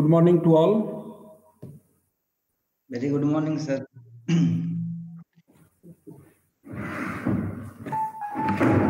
Good morning to all. Very good morning, sir.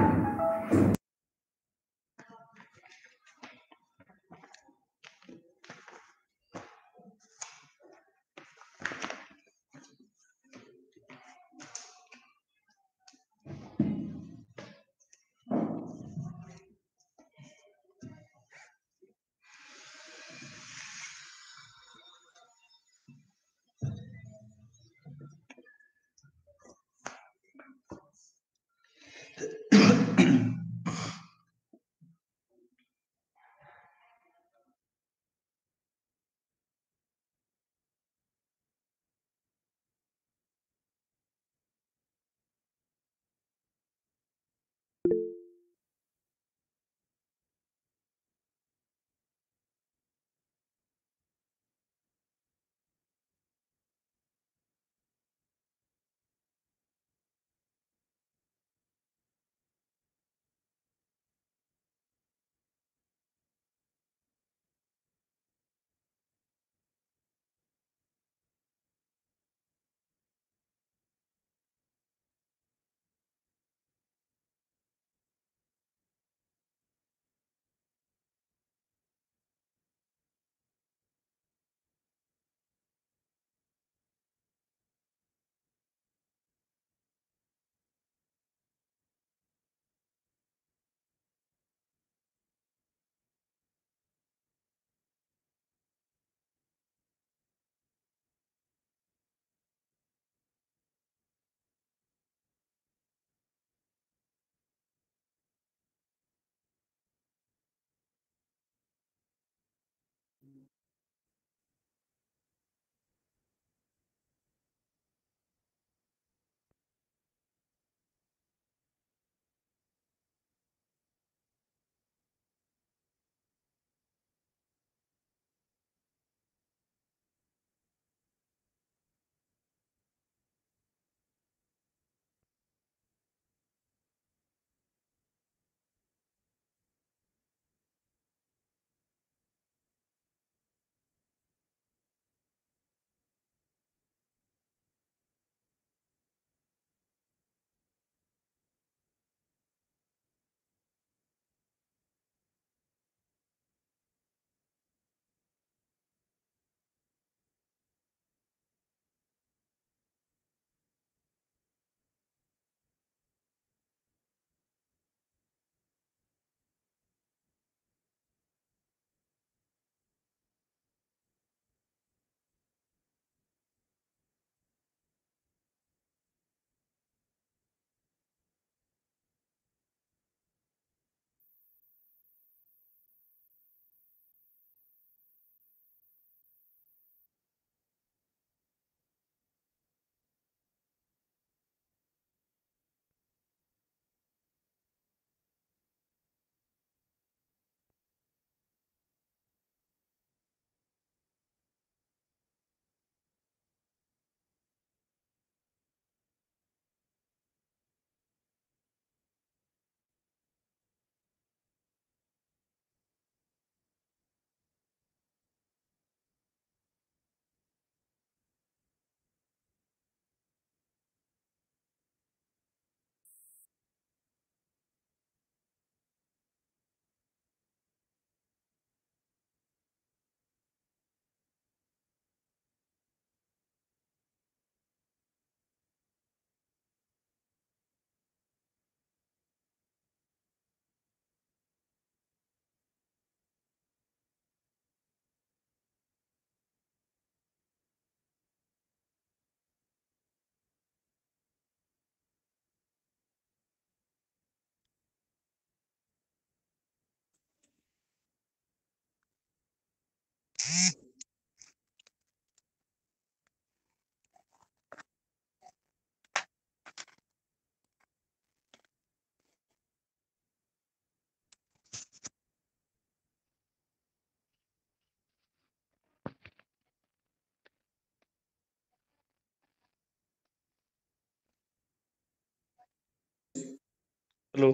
Hello.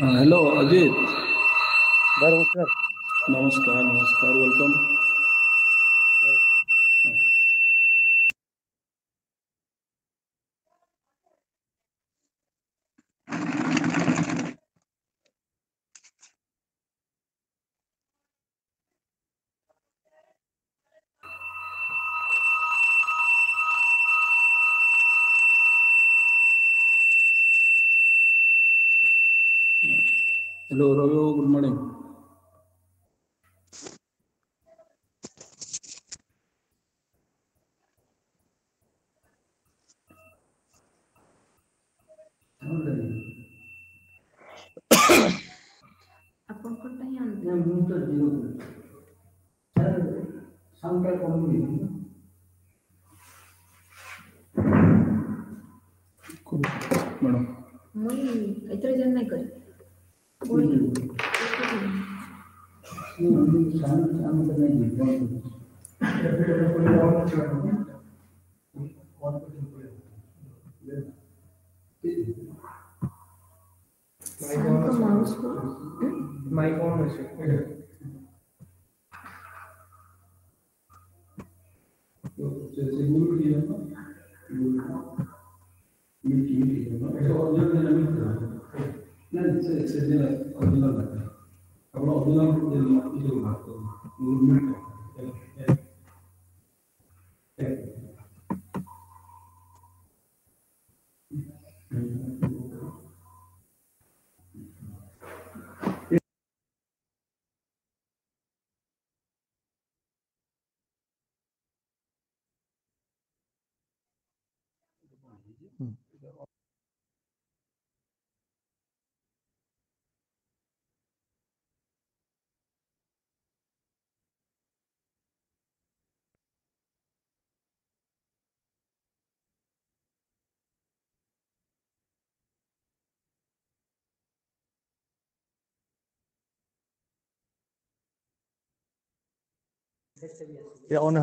हाँ, hello Ajit. नमस्कार। नमस्कार नमस्कार welcome Hello, Ravi. Good morning. ଆପଣଙ୍କଟା ହିଁ ଆଣିବେ Madam. Kalau itu itu ଅଛି Ja, ohne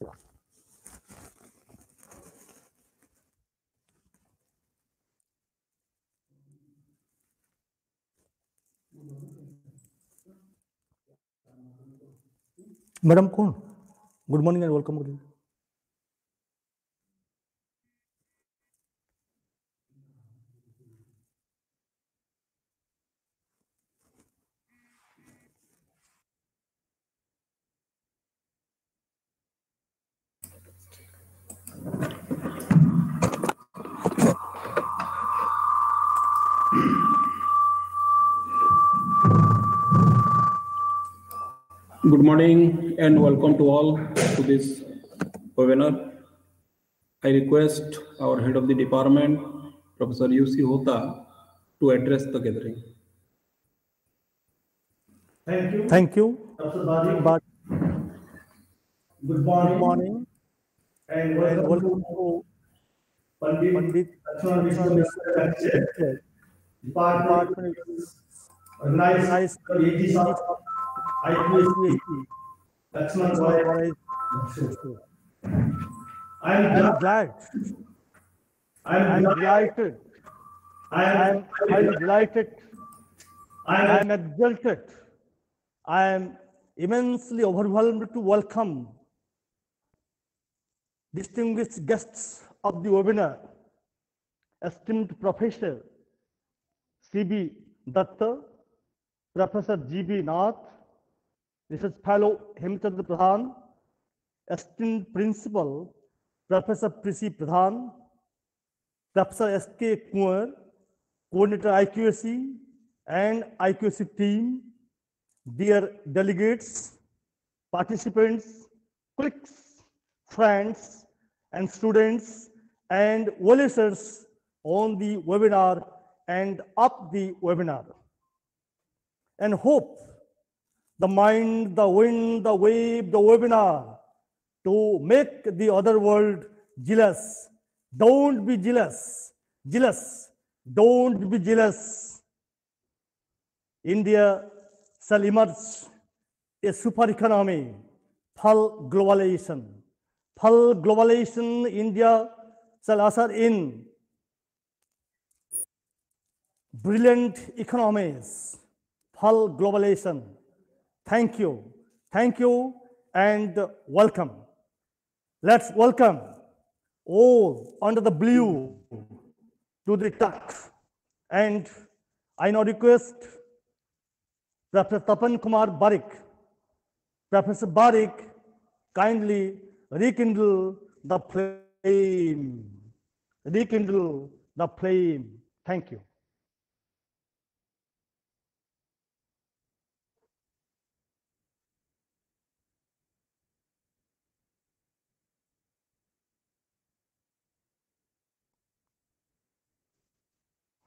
Yeah. મેડમ કોણ? Good morning and welcome Good morning and welcome to all to this webinar. I request our head of the department, Professor U.C. Hota, to address the gathering. Thank you, thank you Dr. Badi. but Good good morning and and welcome to Pandit Lecture Department organized Organized the 80s of IPSC Lakshman I am I'm glad, glad. I am I'm delighted. I I'm delighted. I am exalted. I am immensely overwhelmed to welcome distinguished guests of the webinar, esteemed Professor C.B. Datta, Professor G.B. Nath, Research Fellow Hemchandra Pradhan, esteemed Principal Professor P.C. Pradhan, Professor S.K. Kumar, Coordinator IQAC and IQAC team, dear delegates, participants, colleagues, friends, and students, and well-wishers on the webinar and up the webinar. And hope the mind, the wind, the wave, the webinar to make the other world jealous. Don't be jealous. Jealous. Don't be jealous. India shall emerge a super economy, full globalization. Full globalization, India shall usher in brilliant economies, full globalization. Thank you. Thank you and welcome. Let's welcome all under the blue to the talk. And I now request Professor Tapan Kumar Barik. Professor Barik kindly rekindle the flame, rekindle the flame. Thank you.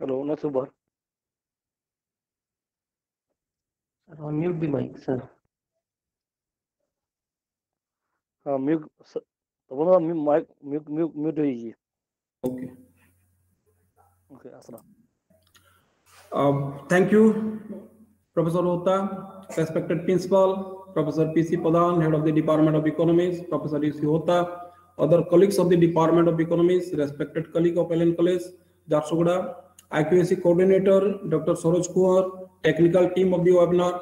Hello ना सुबह sir on mute भी mic sir हाँ mute तो mic mute mute mute होइए okay okay अस्सलाम thank you professor होता respected principal Professor PC Padan, head of the Department of Economics, Professor Yusi Hota, other colleagues of the Department of Economics, respected colleague of Ellen College, Jarsugada, IQAC coordinator, Dr. Saroj Kumar, technical team of the webinar,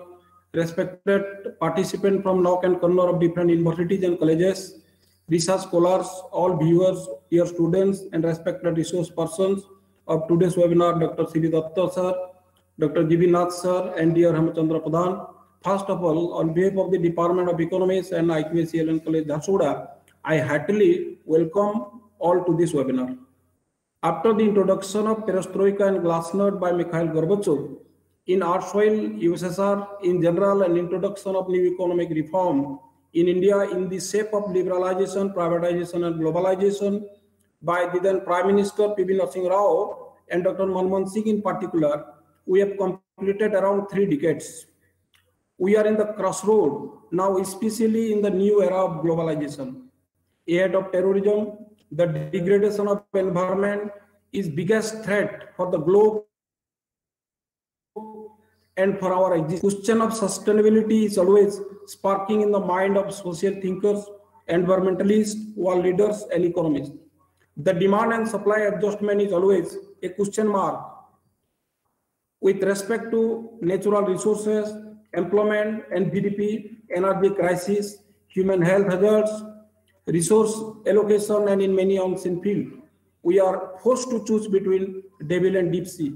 respected participants from nook and corner of different universities and colleges, research scholars, all viewers, dear students, and respected resource persons of today's webinar, Dr. Sri Datta sir, Dr. G.V. Nath sir, and dear Ramachandra Pradhan. First of all, on behalf of the Department of Economics and IQAC L.N. College, Jharsuguda, I heartily welcome all to this webinar. After the introduction of perestroika and glasnost by Mikhail Gorbachev, in erstwhile USSR in general and introduction of new economic reform in India in the shape of liberalization, privatization and globalization by the then Prime Minister P.V. Narasimha Rao and Dr. Manmohan Singh in particular, we have completed around three decades. We are in the crossroad now, especially in the new era of globalization. Ahead of terrorism, the degradation of environment is biggest threat for the globe and for our existence. Question of sustainability is always sparking in the mind of social thinkers, environmentalists, world leaders, and economists. The demand and supply adjustment is always a question mark with respect to natural resources, employment and GDP, energy crisis, human health hazards, resource allocation, and in many unseen fields. We are forced to choose between devil and deep sea.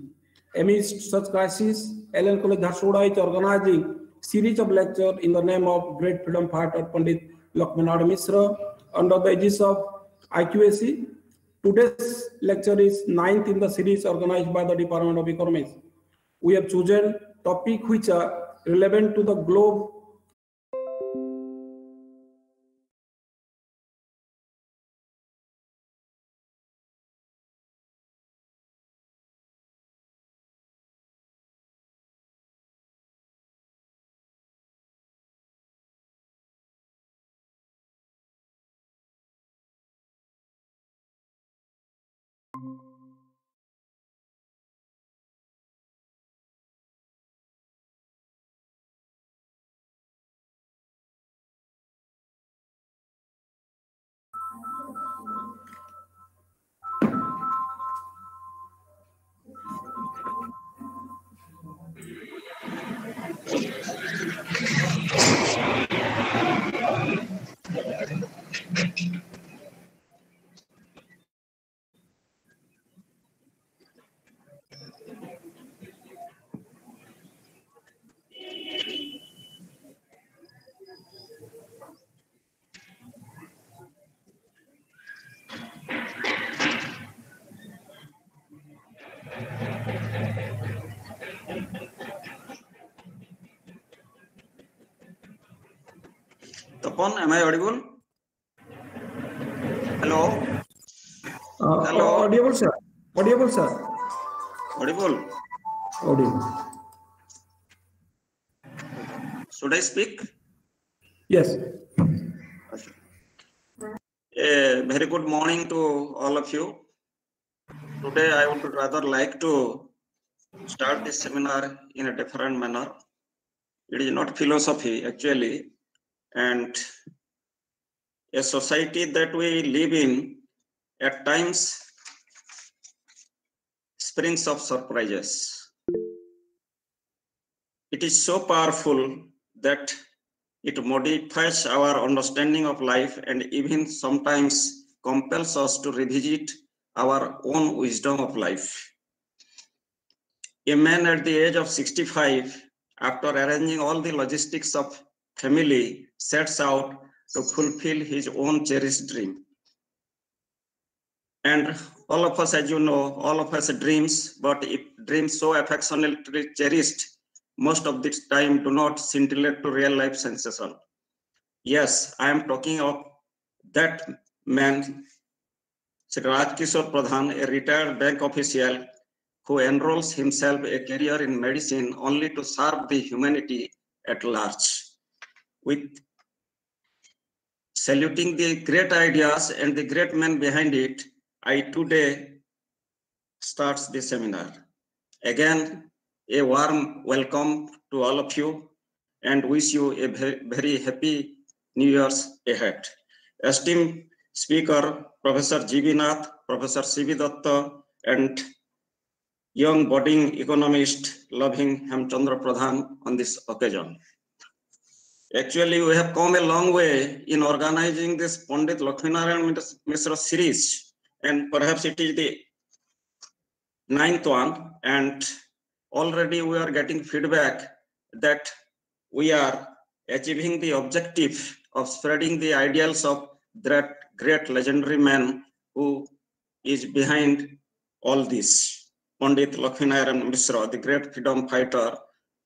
Amidst such crisis, L.N. College Jharsuguda is organizing series of lectures in the name of great freedom fighter Pandit Lakshminarayan Mishra under the aegis of IQAC. Today's lecture is ninth in the series organized by the Department of Economics. We have chosen topic which are relevant to the globe Tapan, am I audible? Hello, Uh, Hello. Audible, sir. Audible, sir. audible. Audible. Should I speak? Yes. A very good morning to all of you. Today I would rather like to start this seminar in a different manner. It is not philosophy actually, and a society that we live in at times springs of surprises. It is so powerful that it modifies our understanding of life and even sometimes compels us to revisit our own wisdom of life. A man at the age of 65, after arranging all the logistics of family, sets out to fulfill his own cherished dream. And all of us, as you know, all of us dreams, but if dreams so affectionately cherished, most of the time do not scintillate to real life sensation. Yes, I am talking of that man, Sri Raj Kishore Pradhan, a retired bank official who enrolls himself a career in medicine only to serve the humanity at large. With saluting the great ideas and the great men behind it, I today starts the seminar. Again, a warm welcome to all of you and wish you a very, happy New Year's ahead. Esteemed speaker, Professor G.V. Nath, Professor. Datta, and young budding economist loving Hemchandra Pradhan on this occasion. Actually, we have come a long way in organizing this Pandit Lakshminarayan Mishra series, and perhaps it is the ninth one, and already we are getting feedback that we are achieving the objective of spreading the ideals of that great legendary man who is behind all this. Pandit Lakshminarayan Mishra, the great freedom fighter,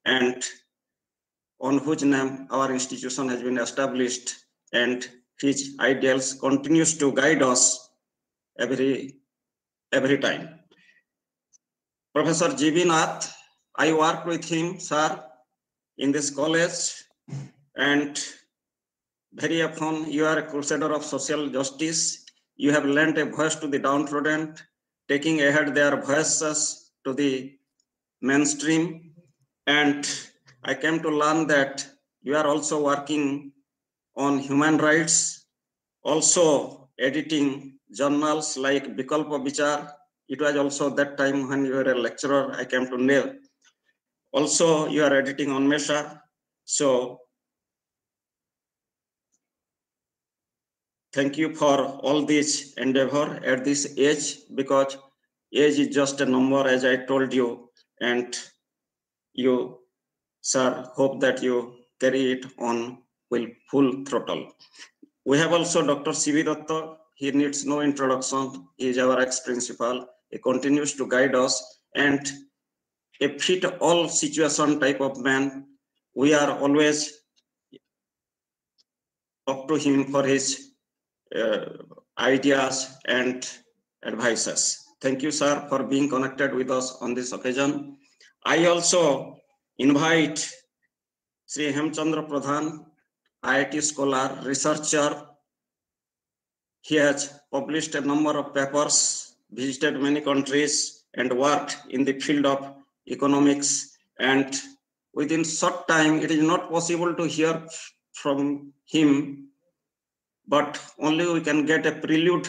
and on whose name our institution has been established, and his ideals continues to guide us every every time. Professor G.B. Nath, I worked with him, sir, in this college, and very often you are a crusader of social justice. You have lent a voice to the downtrodden, taking ahead their voices to the mainstream. And I came to learn that you are also working on human rights, also editing journals like Bikalpa Vichar. It was also that time when you were a lecturer, I came to know. Also, you are editing on Mesha. So thank you for all this endeavor at this age because age is just a number as i told you and you sir hope that you carry it on with full throttle. We have also dr cv he needs no introduction. He is our ex-principal he continues to guide us. And a fit all situation type of man we are always up to him for his uh, ideas and advices. Thank you, sir, for being connected with us on this occasion. I also invite Sri Hemchandra Pradhan, IIT scholar, researcher. He has published a number of papers, visited many countries, and worked in the field of economics. And within short time, it is not possible to hear from him but only we can get a prelude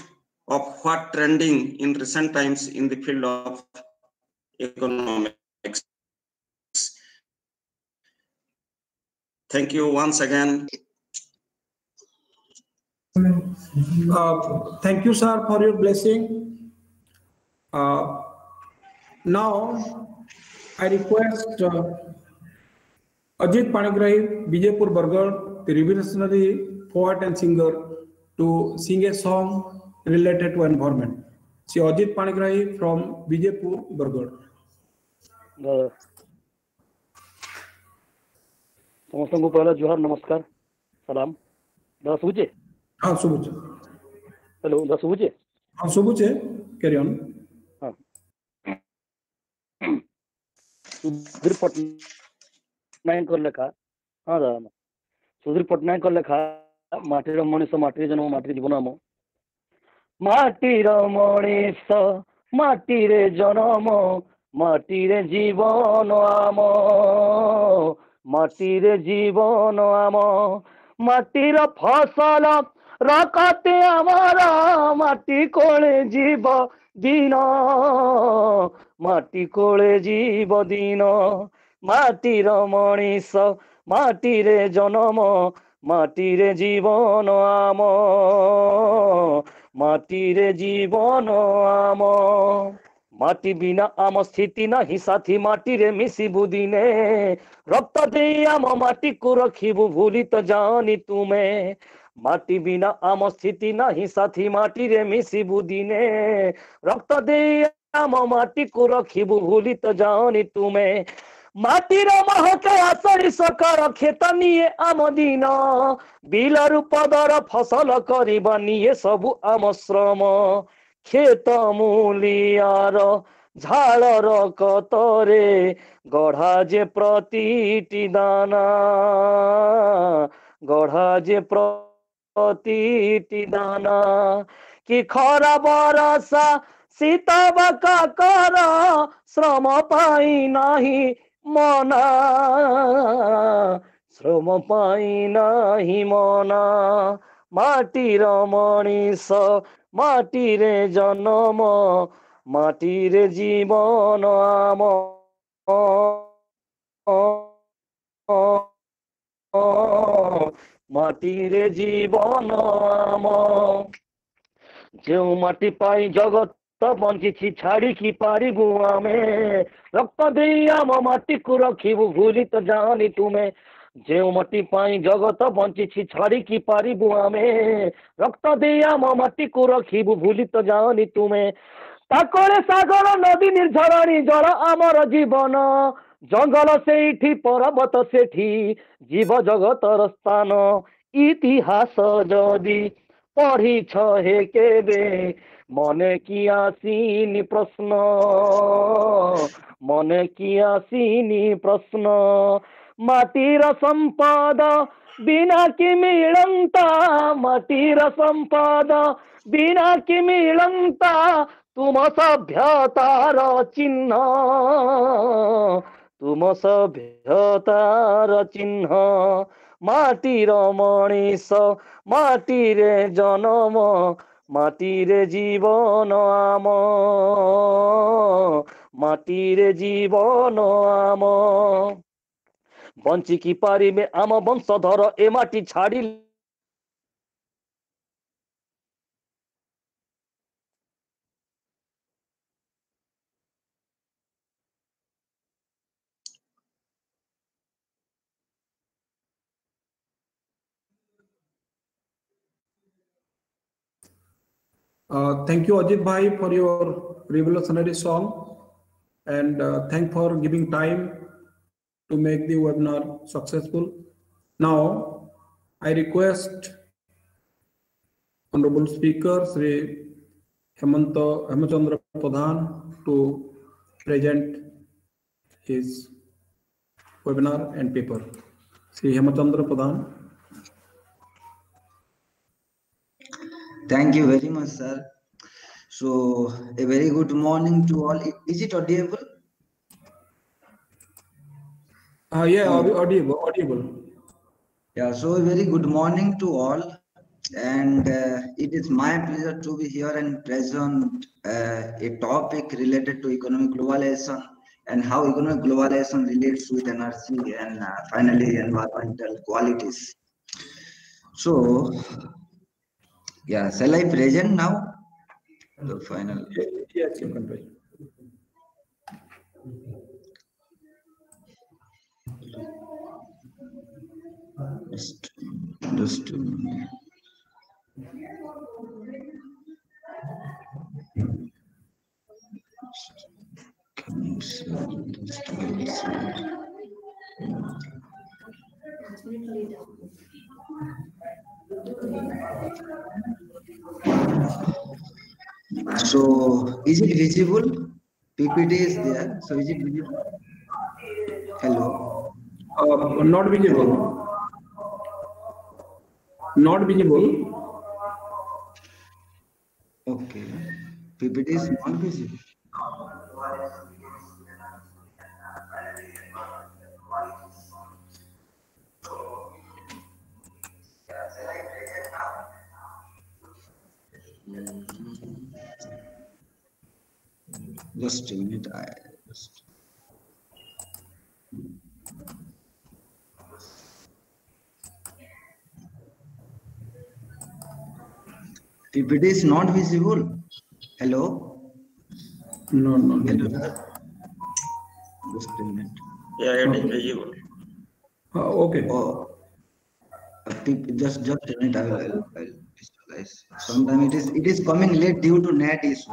of what trending in recent times in the field of economics. Thank you once again. Uh, thank you, sir, for your blessing. Uh, now, I request uh, Ajit Panigrahi, Vijaypur Bargarh, the revolutionary poet and singer, to sing a song related to environment. Sri Ajit Panigrahi from Vijaypur Bargarh. समस्त को पहला जोहर नमस्कार सलाम। दादा सूझे हाँ सुबुझे hello दादा सूझे हाँ सुबुझे कैरी ऑन हाँ। सुधीर पटनायक लेखा हाँ दादा। सुधीर पटनायक लेखा মাটির মনীষ মাটির জন্ম মাটির জীবন আম মাটির মনীষ মাটিরে জন্ম মাটিরে জীবন আম মাটির জীবন আম, মাটির ফসল রকতে আমার মাটি কোলে জীব দিন। মাটি কোলে জীব দিন, মাটির মଣିষ মাটিরে জনম, মাটিরে জীবন আম, মাটিরে জীবন আম। মাটি বিনা আম স্থিতি নাহি সাথী মাটিরে মিশিবু দিনে রক্ত দেই আম মাটিকু রখিবু ভুলি তো জানি তুমে মাটি বিনা আম স্থিতি নাহি সাথী মাটিরে মিশিবু দিনে রক্ত দেই আম মাটিকু রখিবু ভুলি তো জানি তুমে মাটির মহকে আসরি সকার ক্ষেত নিয়ে আমদিন বিলর পদর ফসল করিবা নিয়ে সবু আম শ্রম খেত মুলিয়ার ঝাড়র কতরে গড়া যে প্রতিটি দানা, গড়া যে প্রতিটি দানা। কি খরা বরসা শীত বাকা কর, শ্রম পাই নাহি মনা। শ্রম পাই নাহি মনা। ମନା ମାଟିର ମଣିଷ ମାଟିରେ ଜନ୍ମ ମାଟିରେ ଜୀବନ ଆମ ମାଟିରେ ଜୀବନ ଆମ ଯେଉଁ ମାଟି ପାଇଁ ଜଗତ ବଞ୍ଚିଛି ଛାଡ଼ିକି ପାରିବୁ ଆମେ ରକ୍ତ ଦେଇ ଆମ ମାଟିକୁ ରଖିବୁ ଭୁଲି ତ ଯାଆନି ତୁମେ ଯେଉଁ ମାଟି ପାଇଁ ଜଗତ ବଞ୍ଚିଛି ଛାଡ଼ିକି ପାରିବୁ ଆମେ ରକ୍ତ ଦେଇ ଆମ ମାଟିକୁ ରଖିବୁ ଭୁଲି ତ ଯାଅନି ତୁମେ ତାକରେ ସାଗର ନଦୀ ନିର୍ଝରଣୀ ଜଳ ଆମର ଜୀବନ ଜଙ୍ଗଲ ସେଇଠି ପର୍ବତ ସେଠି ଜୀବ ଜଗତର ସ୍ଥାନ ଇତିହାସ ଯଦି ପଢିଛ ହେ କେବେ ମନେ କି ଆସିନି ପ୍ରଶ୍ନ ମନେ କି ଆସିନି मतिर सम्पद बिना किमी माटी र सम्पद बिना किमी लङ्ता तुम सभ्यतार चिन्ह तुम सभ्यतार चिन्ह মাটির মণিষ মাটিরে জনম মাটিরে জীবন আম মাটিরে জীবন আম বঞ্চি কি পারিবে আম বংশধর এ মাটি छाड़ी Uh, thank you, Ajit Bhai, for your revolutionary song and uh, thank for giving time to make the webinar successful. Now, I request Honorable Speaker Sri Hemanta Hemachandra Pradhan to present his webinar and paper. Sri Hemachandra Pradhan. Thank you very much, sir. So, a very good morning to all. Is it audible? Uh, yeah, audi- audible, audible. Yeah, so very good morning to all. And uh, it is my pleasure to be here and present uh, a topic related to economic globalization and how economic globalization relates with energy and uh, finally environmental qualities. So, yeah, shall I present now? The final. Yes, you can try. Just, just a minute. Can you see this tile? So is it visible? PPT is there. So is it visible? Hello. Uh, not visible. Not visible. Okay. PPT is not visible. Just a minute. I just. PPT is not visible. Hello. No, no, Hello. no. sir. Just a minute. Yeah, it is visible. Uh, okay. Oh. Peop- just just a minute, I will, I will, I will visualize. Sometimes it is it is coming late due to net issue.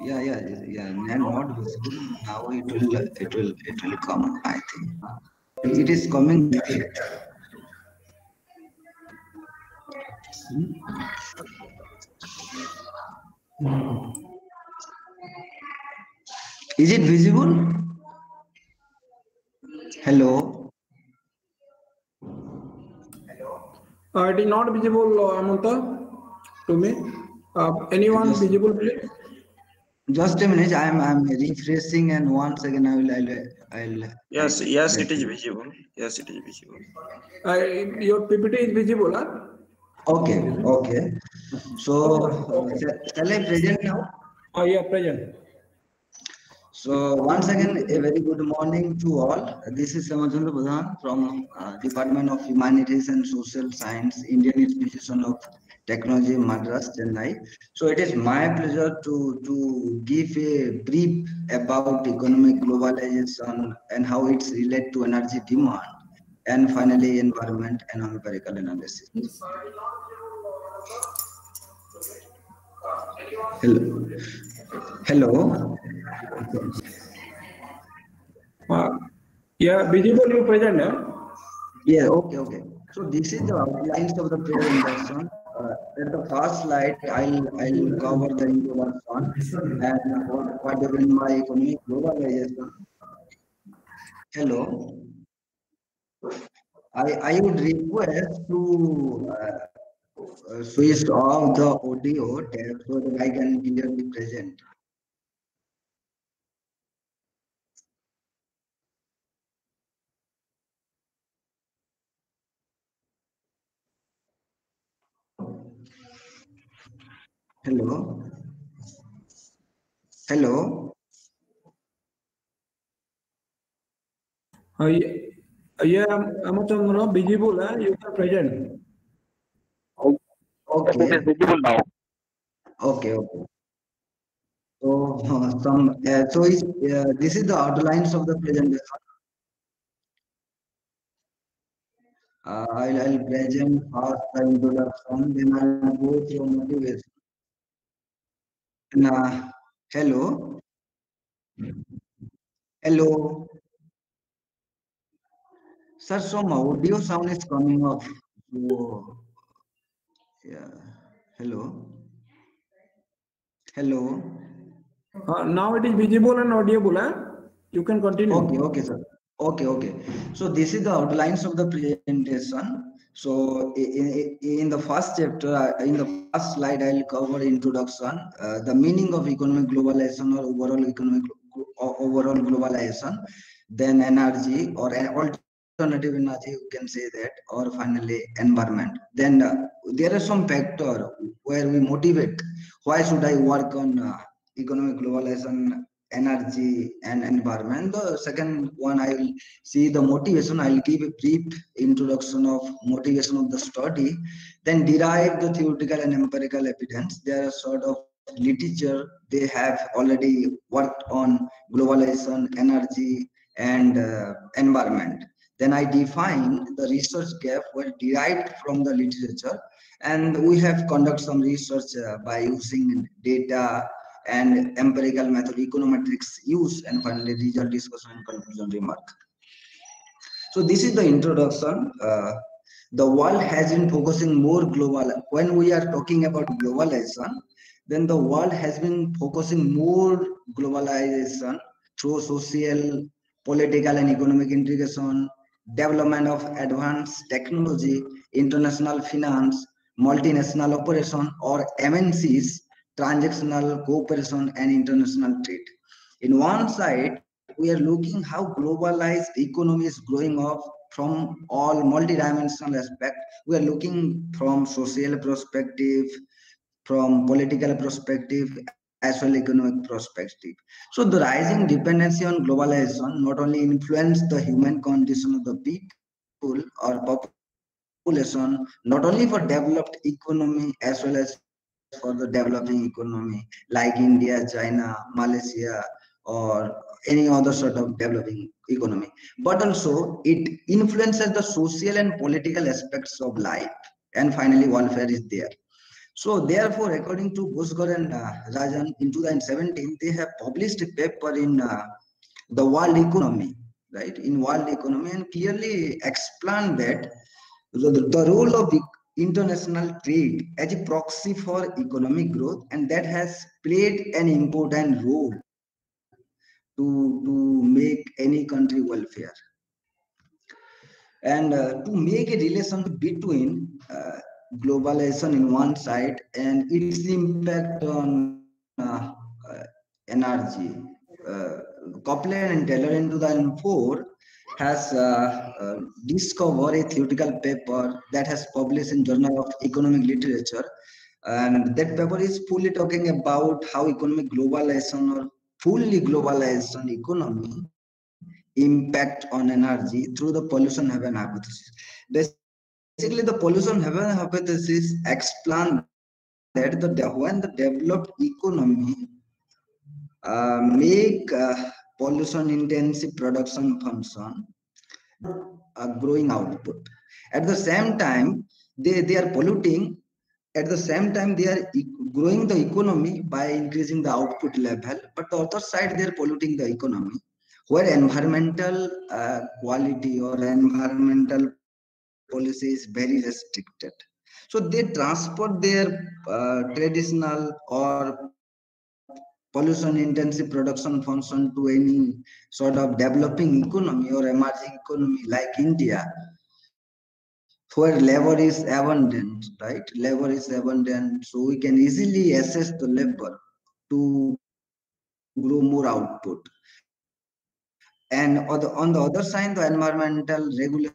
Yeah, yeah, yeah, yeah. Net not visible. Now it will it will it will come. I think it is coming. Is it visible? Hello. Uh, it is not visible, uh, Amanta, to me. Uh, anyone visible, please? Just a minute. I am I am refreshing and once again I will I will I'll Yes, yes, it is visible. Yes, it is visible. Uh, your PPT is visible, huh? okay okay. So uh, shall shall I present now? Uh, yeah, present. So once again, a very good morning to all. This is Samachandra Pradhan from uh, Department of Humanities and Social Science, Indian Institution of Technology, Madras, Chennai. So it is my pleasure to, to give a brief about economic globalization and how it's related to energy demand and finally environment and empirical analysis. Hello. Hello. Uh, yeah, visible, you present, huh? Yeah, okay, okay. So this is the outlines of the presentation. Uh, at the first slide, I'll I'll cover the introduction and what, what mean by economic globalization. Hello. I I would request to uh, uh, switch off the audio tab so that I can clearly present. Hello. Hello. Uh, yeah, yeah, Amachandra, visible, huh? You are present. Okay. is visible now. Okay, okay. So, uh, some, uh, so is, uh, this is the outlines of the presentation. Uh, I'll, I'll present first the introduction, then I'll go through motivation. Nah, hello. Hello. Sir, some audio sound is coming off. So, yeah. Hello. Hello. Uh, now it is visible and audible, huh? You can continue. Okay, okay, sir. Okay, okay. So this is the outlines of the presentation. So in, in the first chapter, in the first slide, I'll cover introduction, uh, the meaning of economic globalization or overall economic glo- o- overall globalization, then energy or alternative energy, you can say that, or finally environment. Then uh, there are some factor where we motivate. Why should I work on uh, economic globalization energy and environment. The second one, I will see the motivation. I'll give a brief introduction of motivation of the study, then derive the theoretical and empirical evidence. There are sort of literature they have already worked on globalization, energy, and uh, environment. Then I define the research gap were derived from the literature, and we have conducted some research uh, by using data and empirical method econometrics use and finally result discussion and conclusion remark. So this is the introduction. Uh, the world has been focusing more global when we are talking about globalization then the world has been focusing more globalization through social political and economic integration development of advanced technology international finance multinational operation or mncs transactional cooperation and international trade. In one side, we are looking how globalized economy is growing up from all multidimensional aspect. We are looking from social perspective, from political perspective, as well as economic perspective. So the rising dependency on globalization not only influence the human condition of the people or population, not only for developed economy as well as for the developing economy like India, China, Malaysia, or any other sort of developing economy, but also it influences the social and political aspects of life. And finally, welfare is there. So therefore, according to Bhusgar and uh, Rajan, in 2017, they have published a paper in uh, the world economy, right? In world economy and clearly explain that the, the role of international trade as a proxy for economic growth and that has played an important role to, to make any country welfare. And uh, to make a relation between uh, globalization in one side and its impact on uh, uh energy. Uh, Copeland and Taylor in 2004 has uh, uh, discovered a theoretical paper that has published in Journal of Economic Literature. And that paper is fully talking about how economic globalization or fully globalization economy impact on energy through the pollution haven hypothesis. Basically, the pollution haven hypothesis explains that the when the developed economy uh, make uh, pollution intensive production function a growing output. At the same time they they are polluting. At the same time they are e growing the economy by increasing the output level. But the other side they are polluting the economy where environmental uh, quality or environmental policy is very restricted. So they transport their uh, traditional or pollution intensive production function to any sort of developing economy or emerging economy like India, where labor is abundant, right? Labor is abundant, so we can easily assess the labor to grow more output. And on the, other side, the environmental regulation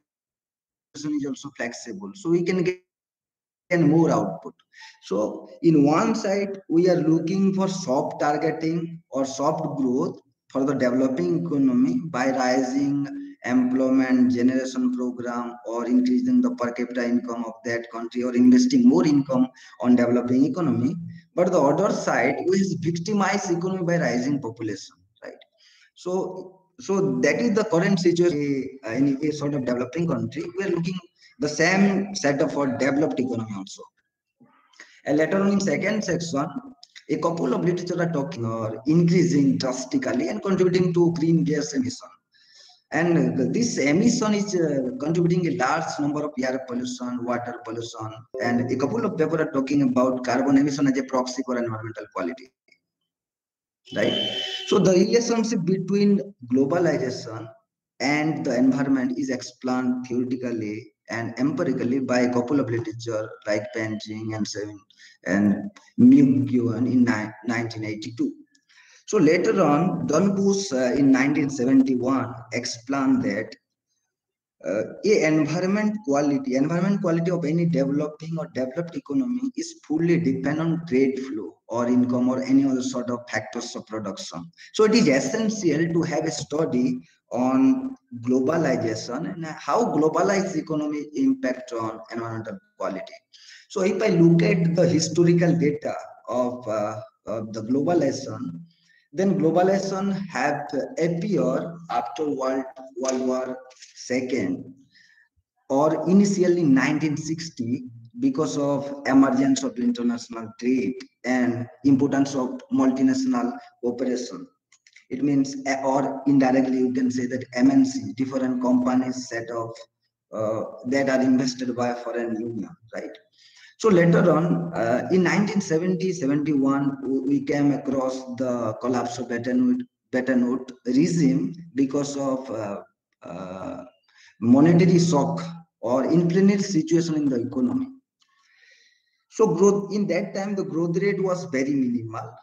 is also flexible, so we can get and more output. So in one side, we are looking for soft targeting or soft growth for the developing economy by rising employment generation program or increasing the per capita income of that country or investing more income on developing economy. But the other side, we victimize economy by rising population, right? So, so that is the current situation in a sort of developing country. We are looking the same setup for developed economy also. And later on in second section, a couple of literature are talking or increasing drastically and contributing to green gas emission. And this emission is uh, contributing a large number of air pollution, water pollution, and a couple of people are talking about carbon emission as a proxy for environmental quality. Right? So the relationship between globalization and the environment is explained theoretically and empirically by a couple of literature like Panjing and Seven and Mugyeon in 1982. So later on, Dunbus uh, in 1971 explained that uh, environment quality, environment quality of any developing or developed economy is fully dependent on trade flow or income or any other sort of factors of production. So it is essential to have a study on globalization and how globalized economy impact on environmental quality. So if I look at the historical data of, uh, of the globalization, then globalization have appeared after World, World War II or initially 1960 because of emergence of international trade and importance of multinational cooperation. It means, or indirectly, you can say that MNC, different companies set of uh, that are invested by foreign union, right? So later on, uh, in 1970, 71, we came across the collapse of Bretton Woods regime because of uh, uh, monetary shock or inflationary situation in the economy. So growth in that time, the growth rate was very minimal.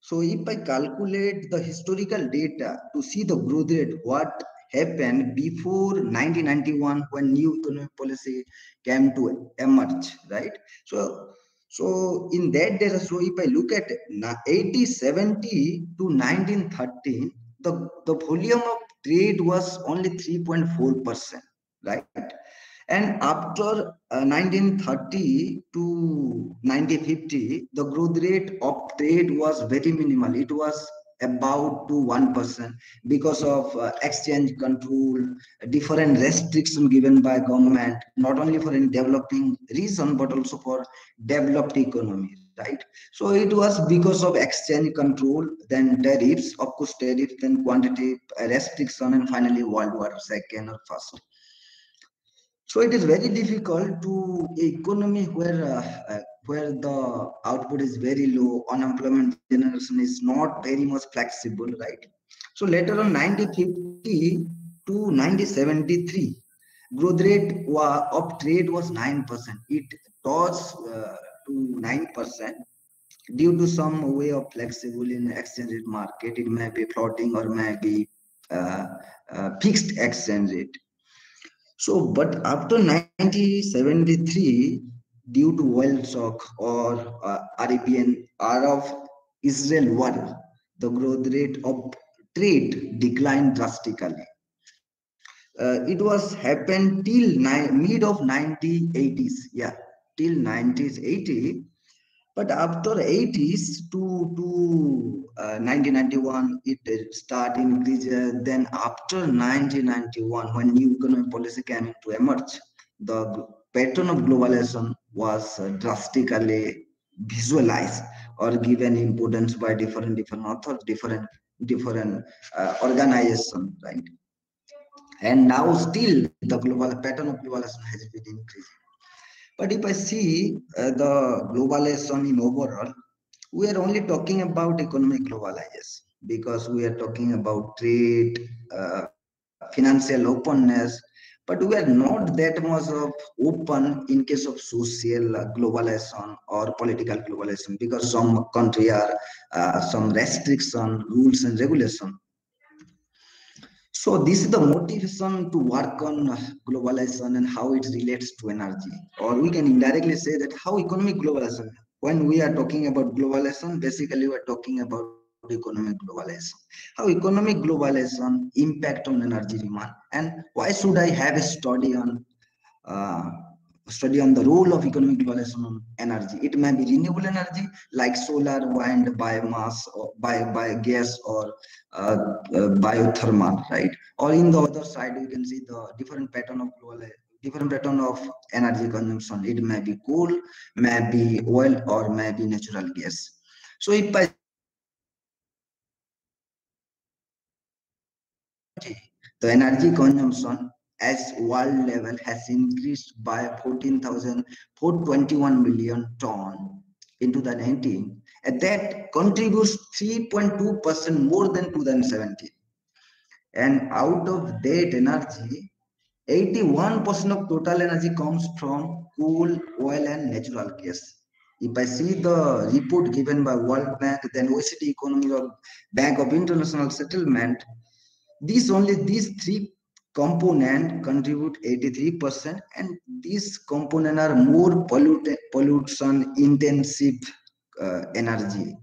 So if I calculate the historical data to see the growth rate, what happened before 1991 when new economic policy came to emerge, right? So, so in that data, so if I look at 8070 to 1930, the, the volume of trade was only 3.4%, right? And after uh, 1930 to 1950, the growth rate of trade was very minimal. It was about to 1% because of uh, exchange control, different restriction given by government, not only for in developing region, but also for developed economy, right? So it was because of exchange control, then tariffs, of course tariffs, then quantity restriction, and finally World War Second or First. So it is very difficult to economy where uh, uh, where the output is very low, unemployment generation is not very much flexible, right? So later on 1950 to 1973, growth rate of trade was 9%. It touched uh, to 9% due to some way of flexible in exchange rate market. It may be floating or may be uh, uh, fixed exchange rate. So, but after 1973, due to oil shock or uh, Arabian Arab Israel war, the growth rate of trade declined drastically. Uh, it was happened till mid of 1980s, yeah, till 1980. But after 80s to, to uh, 1991, it started increasing. Then after 1991, when new economic policy came to emerge, the pattern of globalization was drastically visualized or given importance by different different authors, different different uh, organization, right? And now still the global pattern of globalization has been increasing. But if I see uh, the globalization in overall, we are only talking about economic globalization because we are talking about trade, uh, financial openness, but we are not that much of open in case of social globalization or political globalization because some country are uh, some restriction, rules and regulation. So this is the motivation to work on globalization and how it relates to energy. Or we can indirectly say that how economic globalization, when we are talking about globalization, basically we're talking about economic globalization. How economic globalization impact on energy demand and why should I have a study on uh, study on the role of economic globalization on energy. It may be renewable energy like solar, wind, biomass, or bio, biogas, or uh, uh, biothermal, right? Or in the other side, you can see the different pattern of global, different pattern of energy consumption. It may be coal, may be oil, or may be natural gas. So if I the energy consumption as world level has increased by 14,421 million ton in 2019 and that contributes 3.2% more than 2017 and out of that energy 81% of total energy comes from coal oil and natural gas. If I see the report given by World Bank, then OECD Economy or Bank of International Settlement, these only these three component contribute 83% and these component are more pollutant pollution intensive uh, energy.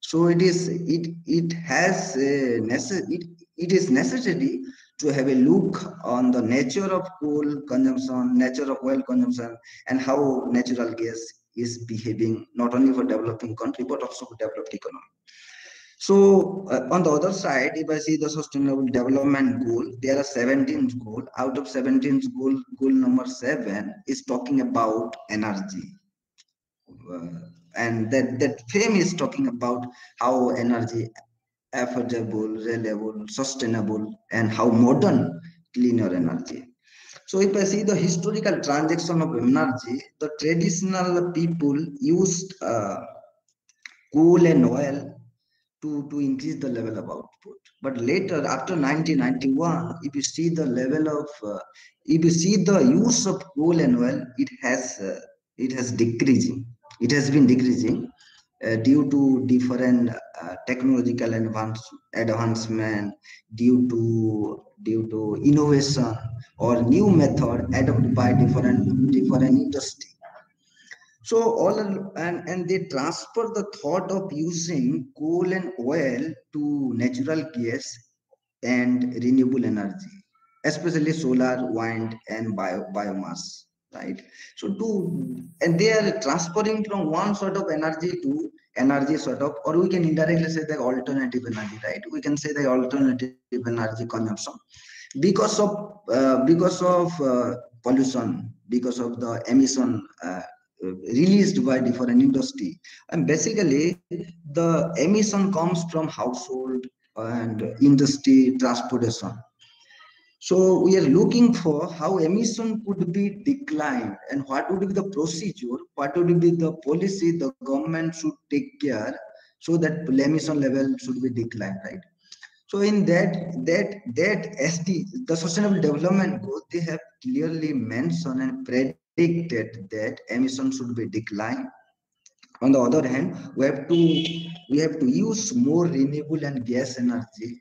So it is it it has a it, it is necessary to have a look on the nature of coal consumption nature of oil consumption and how natural gas is behaving not only for developing country but also for developed economy so uh, on the other side, if I see the sustainable development goal, there are 17 goal. Out of 17 goal, goal number seven is talking about energy. Uh, and that, that fame is talking about how energy affordable, reliable, sustainable, and how modern cleaner energy. So if I see the historical transaction of energy, the traditional people used uh, coal and oil to, to increase the level of output. But later, after 1991, if you see the level of, uh, if you see the use of coal and oil, it has uh, it has decreasing. It has been decreasing uh, due to different uh, technological advance, advancement, due to due to innovation or new method adopted by different different industry. So all and and they transfer the thought of using coal and oil to natural gas and renewable energy, especially solar, wind, and bio, biomass. right? So to, and they are transferring from one sort of energy to energy sort of, or we can indirectly say the alternative energy, right? We can say the alternative energy consumption because of, uh, because of uh, pollution, because of the emission uh, released by different industry. And basically the emission comes from household and industry transportation. So we are looking for how emission could be declined and what would be the procedure, what would be the policy the government should take care so that emission level should be declined, right? So in that, that, that SD, the Sustainable Development Goals, they have clearly mentioned and predicted that emission should be declined. On the other hand, we have to we have to use more renewable and gas energy,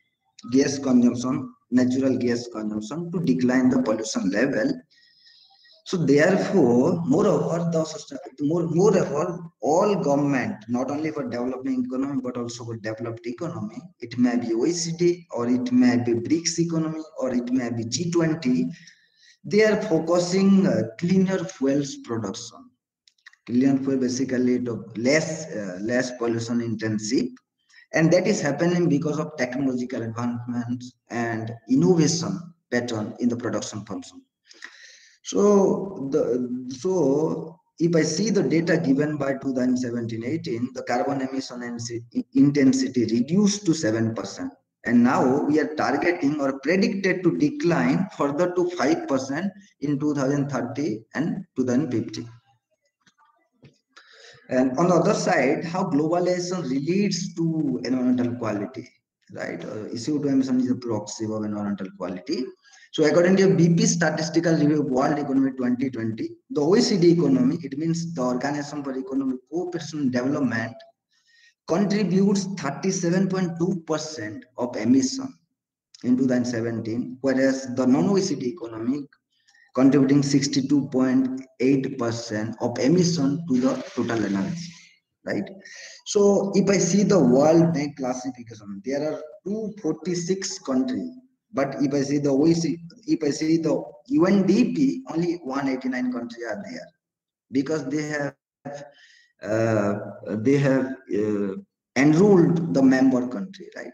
gas consumption, natural gas consumption to decline the pollution level. So therefore, moreover, the more moreover, all government, not only for developing economy but also for developed economy, it may be OECD or it may be BRICS economy or it may be G20, they are focusing uh, cleaner fuels production. Cleaner fuel basically to less uh, less pollution intensive. And that is happening because of technological advancements and innovation pattern in the production function. So the so if i see the data given by 2017-18 the carbon emission intensity reduced to 7% and now we are targeting or predicted to decline further to 5% in 2030 and 2050 and on the other side, how globalization relates to environmental quality, right? Uh, CO2 emission is a proxy of environmental quality. So according to BP Statistical Review of World Economy 2020, the OECD economy, it means the Organization for Economic Cooperation and Development, contributes 37.2% of emission in 2017, whereas the non-OECD economy contributing 62.8% of emission to the total energy, right? So if I see the World Bank classification, there are 246 countries, but if I see the OECD, if I see the UNDP, only 189 countries are there because they have they have uh, enrolled the member country, right?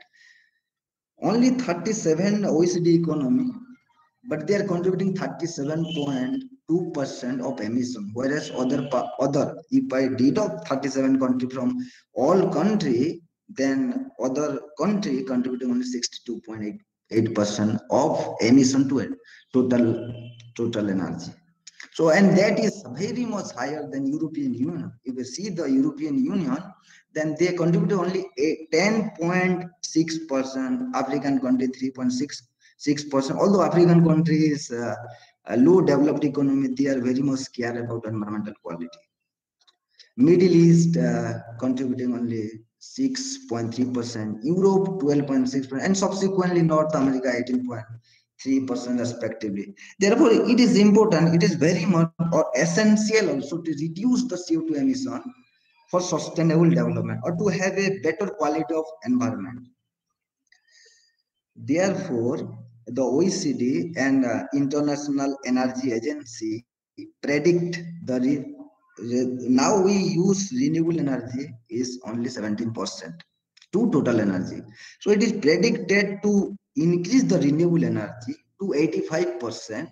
Only 37 OECD economy but they are contributing 37.2% of emission, whereas other other if I deduct 37 country from all country, then other country contributing only 62.8% of emission to it, total total energy. So, and that is very much higher than European Union. If you see the European Union, then they contribute only 10.6%, African country 3.6 6%. Although African countries, uh, low developed economy, they are very much scared about environmental quality. Middle East uh, contributing only 6.3%, Europe 12.6%, and subsequently North America 18.3% respectively. Therefore, it is important, it is very much or essential also to reduce the CO2 emission for sustainable development or to have a better quality of environment. Therefore, the OECD and uh, International Energy Agency predict the re, re, now we use renewable energy is only 17% to total energy. So it is predicted to increase the renewable energy to 85%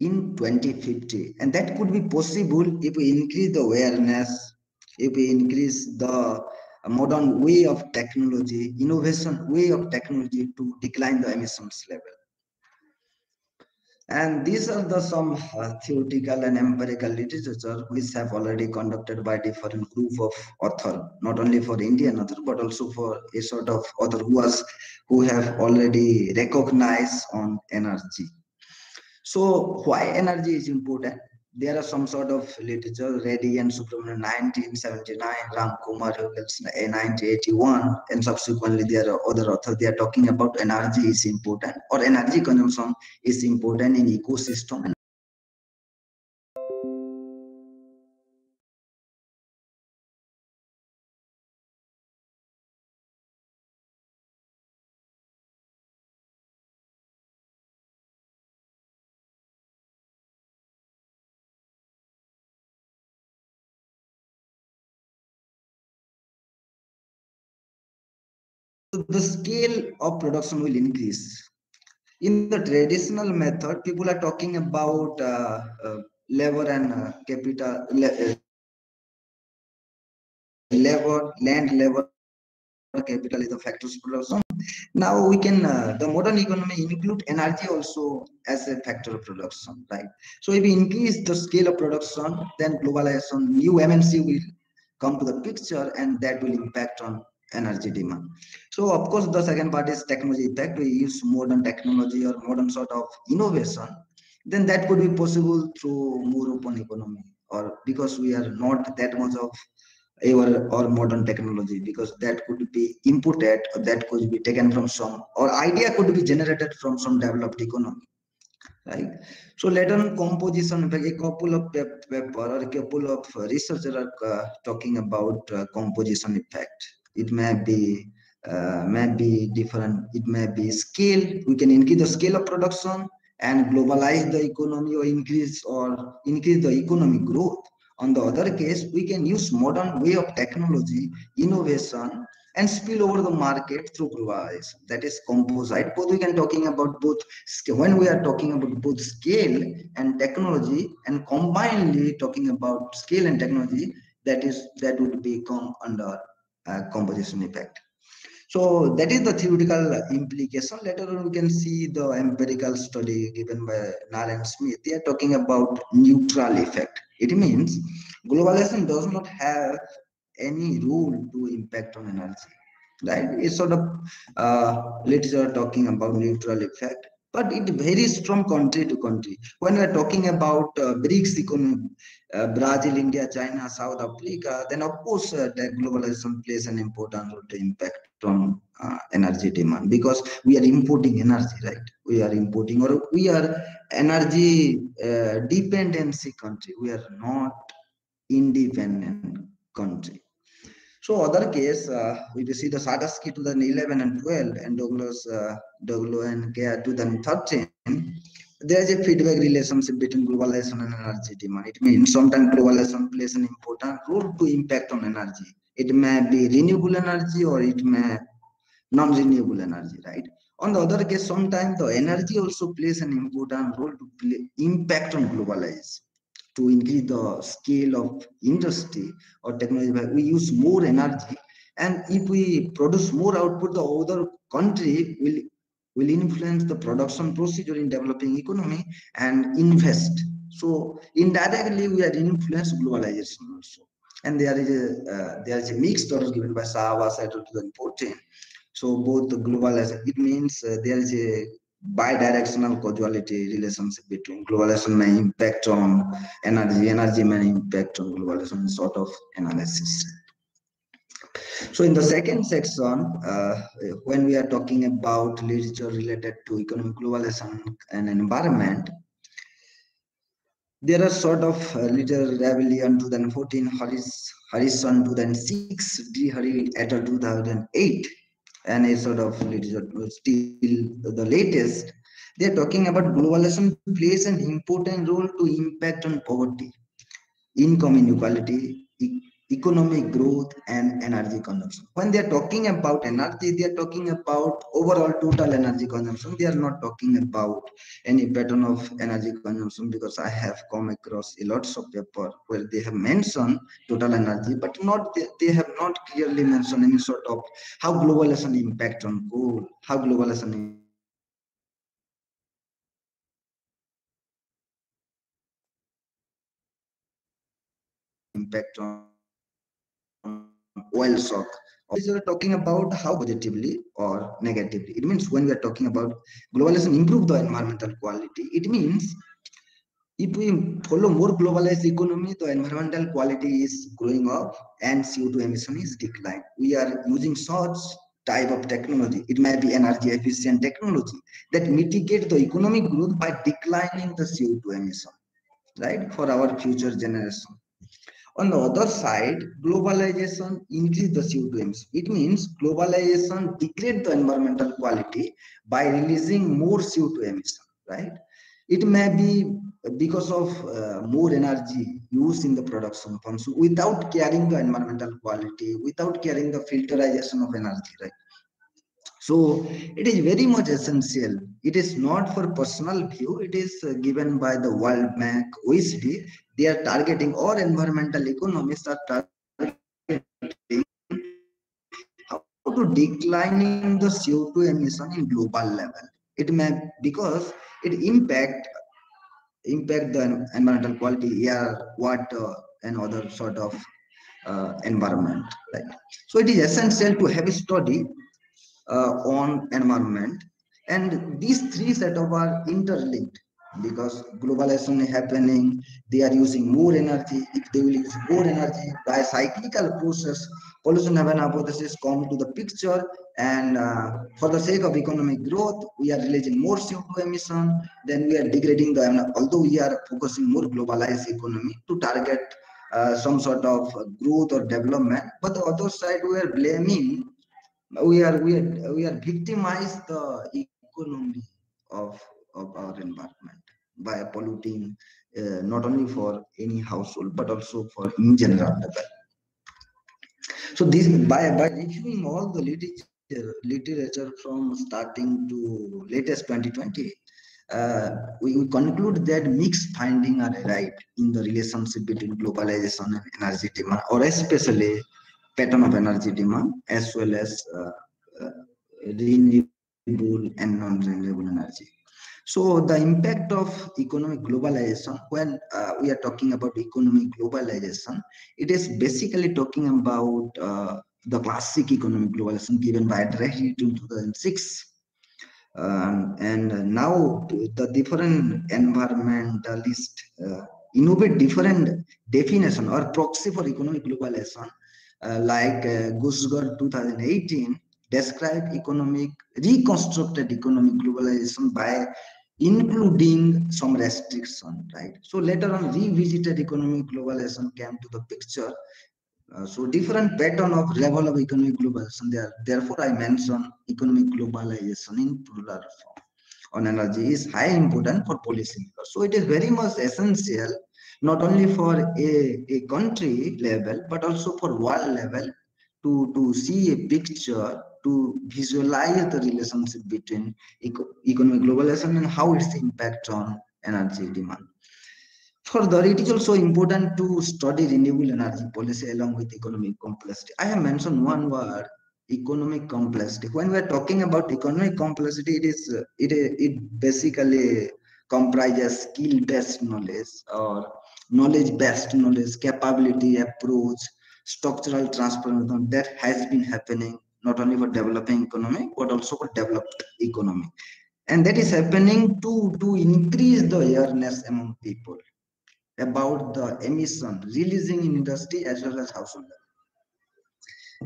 in 2050 and that could be possible if we increase the awareness if we increase the modern way of technology, innovation way of technology to decline the emissions level. And these are the some uh, theoretical and empirical literature which have already conducted by different group of author, not only for Indian author, but also for a sort of author who was who have already recognized on energy. So why energy is important? There are some sort of literature, Reddy and Subramanian 1979, Ram Kumar Hugels 1981, and subsequently there are other authors, they are talking about energy is important or energy consumption is important in ecosystem the scale of production will increase. In the traditional method, people are talking about uh, uh, labor and uh, capital, uh, labor, land labor, capital is the factors of production. Now we can, uh, the modern economy include energy also as a factor of production, right? So if we increase the scale of production, then globalization, new MNC will come to the picture and that will impact on energy demand. So of course, the second part is technology impact. We use modern technology or modern sort of innovation. Then that could be possible through more open economy or because we are not that much of our or modern technology because that could be imported or that could be taken from some or idea could be generated from some developed economy right so later on composition in a couple of pap- paper or a couple of researchers are uh, talking about uh, composition effect it may be uh, may be different it may be scale. We can increase the scale of production and globalize the economy or increase or increase the economic growth. On the other case we can use modern way of technology innovation and spill over the market through globalization that is composite. Both we can talking about both when we are talking about both scale and technology and combinedly talking about scale and technology that is that would become under composition effect so that is the theoretical implication. Later on, we can see the empirical study given by Nall and Smith. They are talking about neutral effect. It means globalization does not have any rule to impact on energy, right? It's sort of uh, literature talking about neutral effect, but it varies from country to country. When we are talking about uh, BRICS economy, uh, Brazil, India, China, South Africa, then of course uh, the globalization plays an important role to impact on uh, energy demand because we are importing energy, right? We are importing or we are energy uh, dependency country. We are not independent country. So other case, uh, we see the Sadorsky 2011 and 12 and Douglas, uh, and Kea 2013. There is a feedback relationship between globalization and energy demand. It means sometimes globalization plays an important role to impact on energy. It may be renewable energy or it may non-renewable energy, right? On the other case, sometimes the energy also plays an important role to play impact on globalization to increase the scale of industry or technology we use more energy. And if we produce more output the other country will will influence the production procedure in developing economy and invest. So indirectly we are influence globalization also. And there is a uh, there is a mixed order given by Shahbaz et al 2014 so both the globalization it means uh, there is a bidirectional causality relationship between globalization and impact on energy, energy may impact on globalization sort of analysis. So in the second section, uh, when we are talking about literature related to economic globalization and environment, there are sort of uh, little rebellion 2014, Harris, Harrison 2006, D. Al 2008 and a sort of still the latest they're talking about globalization plays an important role to impact on poverty income inequality economic growth and energy consumption. When they're talking about energy they're talking about overall total energy consumption. They are not talking about any pattern of energy consumption because i have come across a lots of paper where they have mentioned total energy but not they, they have not clearly mentioned any sort of how globalization impact on coal how globalization impact on oil shock. We are talking about how positively or negatively. It means when we are talking about globalization improve the environmental quality, it means if we follow more globalized economy, the environmental quality is growing up and CO2 emission is declined. We are using such type of technology. It may be energy efficient technology that mitigate the economic growth by declining the CO2 emission, right? For our future generation. On the other side, globalization increase the CO2 emission. It means globalization degrade the environmental quality by releasing more CO2 emission, right? It may be because of uh, more energy used in the production function without caring the environmental quality, without caring the filterization of energy, right? So it is very much essential. It is not for personal view. It is uh, given by the World Bank, OECD. They are targeting or environmental economists are targeting how to declining the CO2 emission in global level. It may because it impact impact the environmental quality, air, water, and other sort of uh, environment. Right. So it is essential to have a study uh, on environment, and these three set of are interlinked because globalization is happening. They are using more energy. If they will use more energy by cyclical process, pollution haven hypothesis come to the picture and uh, for the sake of economic growth we are releasing more co2 emission then we are degrading the although we are focusing more globalized economy to target uh, some sort of growth or development but the other side we are blaming we are we are we are victimized the economy of of our environment by polluting uh, not only for any household but also for in general so this by by reviewing all the literature literature from starting to latest 2020, uh, we, conclude that mixed findings are arrived in the relationship between globalization and energy demand, or especially pattern of energy demand, as well as uh, uh, renewable and non-renewable energy. So the impact of economic globalization, when uh, we are talking about economic globalization, it is basically talking about uh, the classic economic globalization given by Dreher in 2006. Um, and now the different environmentalist uh, innovate different definition or proxy for economic globalization, uh, like uh, Gusgar 2018 described economic reconstructed economic globalization by including some restriction, right? So later on, revisited economic globalization came to the picture. Uh, so different pattern of level of economic globalization there. Therefore, I mentioned economic globalization in plural form on energy is high important for policy. So it is very much essential, not only for a, a country level, but also for world level to, to see a picture to visualize the relationship between eco economic globalization and how its impact on energy demand. Further, it is also important to study renewable energy policy along with economic complexity. I have mentioned one word, economic complexity. When we are talking about economic complexity, it is it it basically comprises skill-based knowledge or knowledge-based knowledge, capability, approach, structural transformation that has been happening not only for developing economy but also for developed economy. And that is happening to to increase the awareness among people about the emission releasing in industry as well as household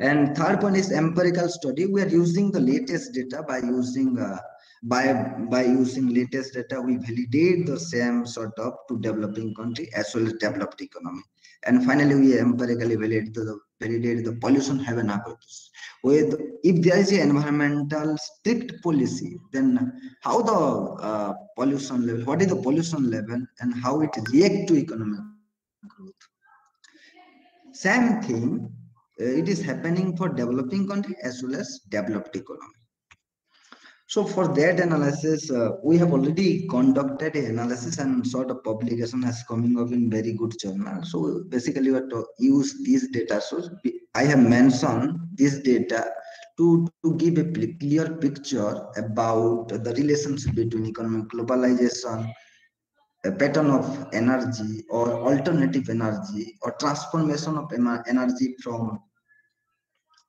and third one is empirical study. We are using the latest data by using uh, by by using latest data we validate the same sort of to developing country as well as developed economy. And finally we empirically validate the validate the pollution haven hypothesis with if there is an environmental strict policy then how the uh, pollution level what is the pollution level and how it react to economic growth? Same thing uh, it is happening for developing country as well as developed economy so for that analysis, uh, we have already conducted an analysis and sort of publication has coming up in very good journal. So basically we have to use these data. So I have mentioned this data to, to give a clear picture about the relationship between economic globalization, a pattern of energy or alternative energy or transformation of energy from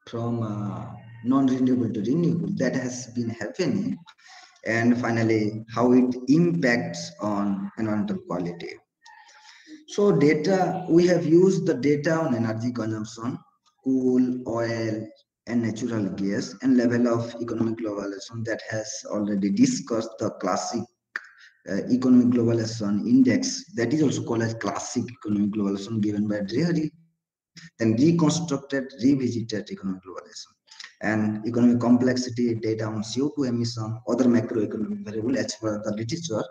from uh, non-renewable to renewable. That has been happening. And finally how it impacts on environmental quality. So data we have used the data on energy consumption coal oil and natural gas and level of economic globalization that has already discussed the classic uh, economic globalization index. That is also called as classic economic globalization given by Dreher then reconstructed revisited economic globalization and economic complexity data on CO2 emission, other macroeconomic variable as per the literature,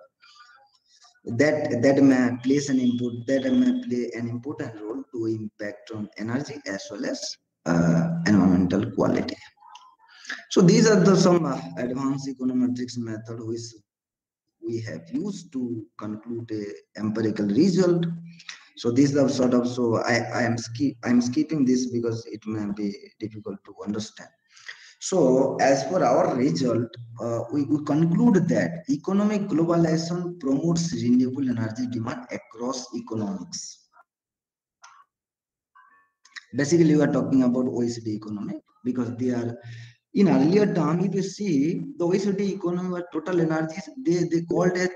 that that may place an input that may play an important role to impact on energy as well as uh, environmental quality. So these are the some uh, advanced econometrics method which we have used to conclude a empirical result. So these are sort of so I, I am skip I'm skipping this because it may be difficult to understand. So as for our result, uh, we, we conclude that economic globalization promotes renewable energy demand across economics. Basically, we are talking about OECD economy because they are in earlier term, if you see the OECD economy were total energy, they, they called it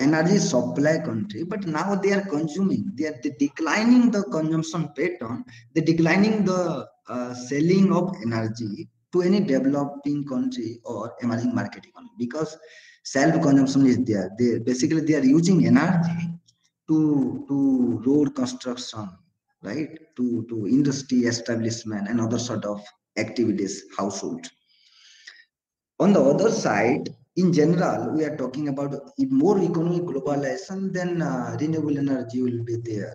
energy supply country, but now they are consuming, they are declining the consumption pattern, they're declining the uh, selling of energy to any developing country or emerging market economy because self-consumption is there. They basically they are using energy to to road construction, right? To to industry establishment and other sort of activities, household. On the other side, in general, we are talking about if more economic globalization, then uh, renewable energy will be there.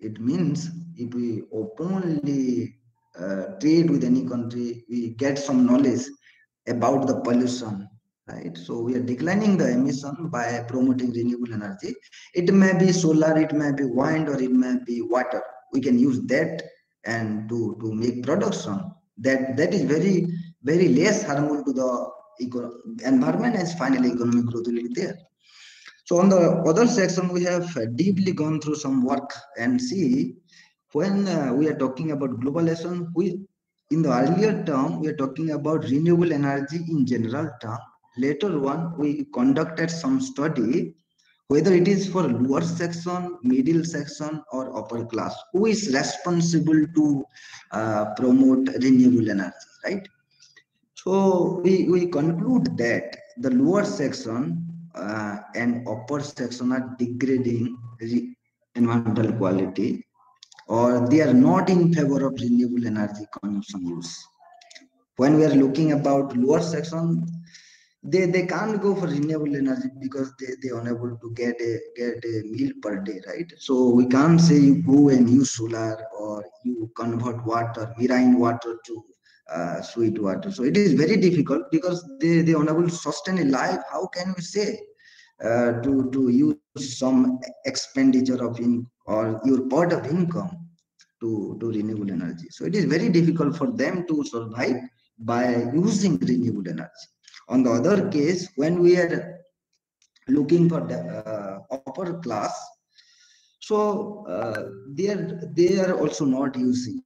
It means if we openly uh, trade with any country, we get some knowledge about the pollution, right? So we are declining the emission by promoting renewable energy. It may be solar, it may be wind, or it may be water. We can use that and to, to make production that that is very very less harmful to the environment and finally economic growth will be there so on the other section we have deeply gone through some work and see when uh, we are talking about globalization we in the earlier term we are talking about renewable energy in general term. Later one we conducted some study whether it is for lower section, middle section, or upper class, who is responsible to uh, promote renewable energy, right? So we, we conclude that the lower section uh, and upper section are degrading environmental quality or they are not in favor of renewable energy consumption use. When we are looking about lower section, they they can't go for renewable energy because they they unable to get a get a meal per day right? So we can't say you go and use solar or you convert water marine water to uh, sweet water. So it is very difficult because they they unable to sustain a life. How can we say uh, to to use some expenditure of in or your part of income to to renewable energy so it is very difficult for them to survive by using renewable energy on the other case, when we are looking for the uh, upper class, so uh, they are they are also not using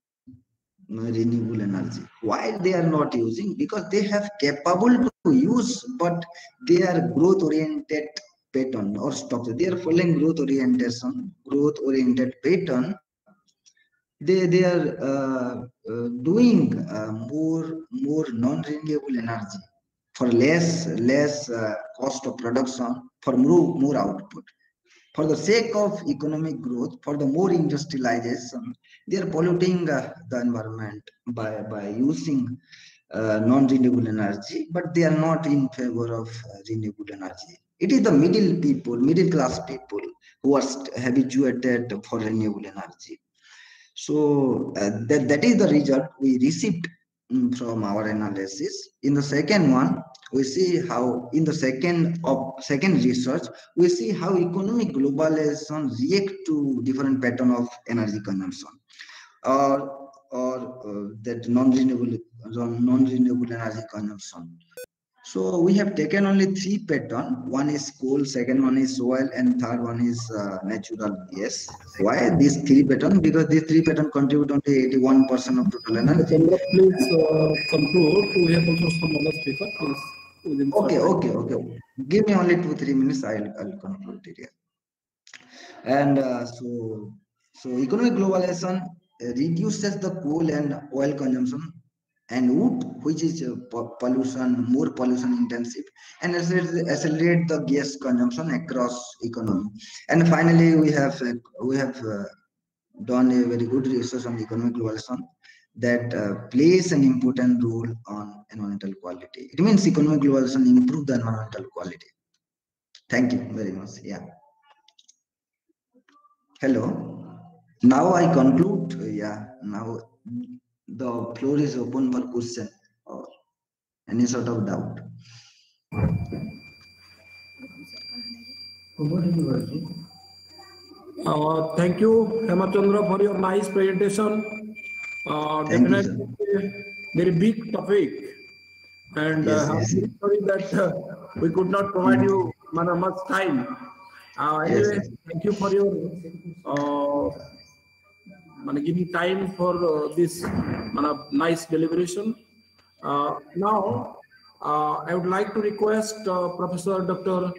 renewable energy. Why they are not using? Because they have capable to use, but they are growth oriented pattern or structure. They are following growth orientation, growth oriented pattern. They they are uh, uh doing uh, more more non renewable energy for less less uh, cost of production for more more output for the sake of economic growth for the more industrialization they are polluting uh, the environment by by using uh, non-renewable energy but they are not in favor of renewable energy it is the middle people middle class people who are habituated for renewable energy so uh, that, that is the result we received Mm, from our analysis. In the second one, we see how in the second of second research, we see how economic globalization react to different pattern of energy consumption or or uh, that non-renewable non-renewable energy consumption. So we have taken only three pattern. One is coal, second one is soil, and third one is uh, natural gas. Why these three pattern? Because these three pattern contribute only 81% of total energy. please uh, conclude. We have also some other speaker. Please. Okay, okay, okay. Give me only two, three minutes. I'll, I'll conclude it here. And uh, so, so economic globalization reduces the coal and oil consumption and wood, which is uh, pollution, more pollution intensive, and accelerate the gas consumption across economy. And finally, we have uh, we have uh, done a very good research on economic globalization that uh, plays an important role on environmental quality. It means economic globalization improve the environmental quality. Thank you very much. Yeah. Hello. Now I conclude. Yeah. Now the floor is open for question or any sort of doubt. Uh, thank you, Hemachandra, for your nice presentation. Uh, Thank you, definitely very big topic. And Yes, uh, I'm sorry that uh, we could not provide you much time. Uh, anyway, yes. thank you for your mana, giving time for uh, this mana, nice deliberation. Uh, now, uh, I would like to request uh, Professor Dr.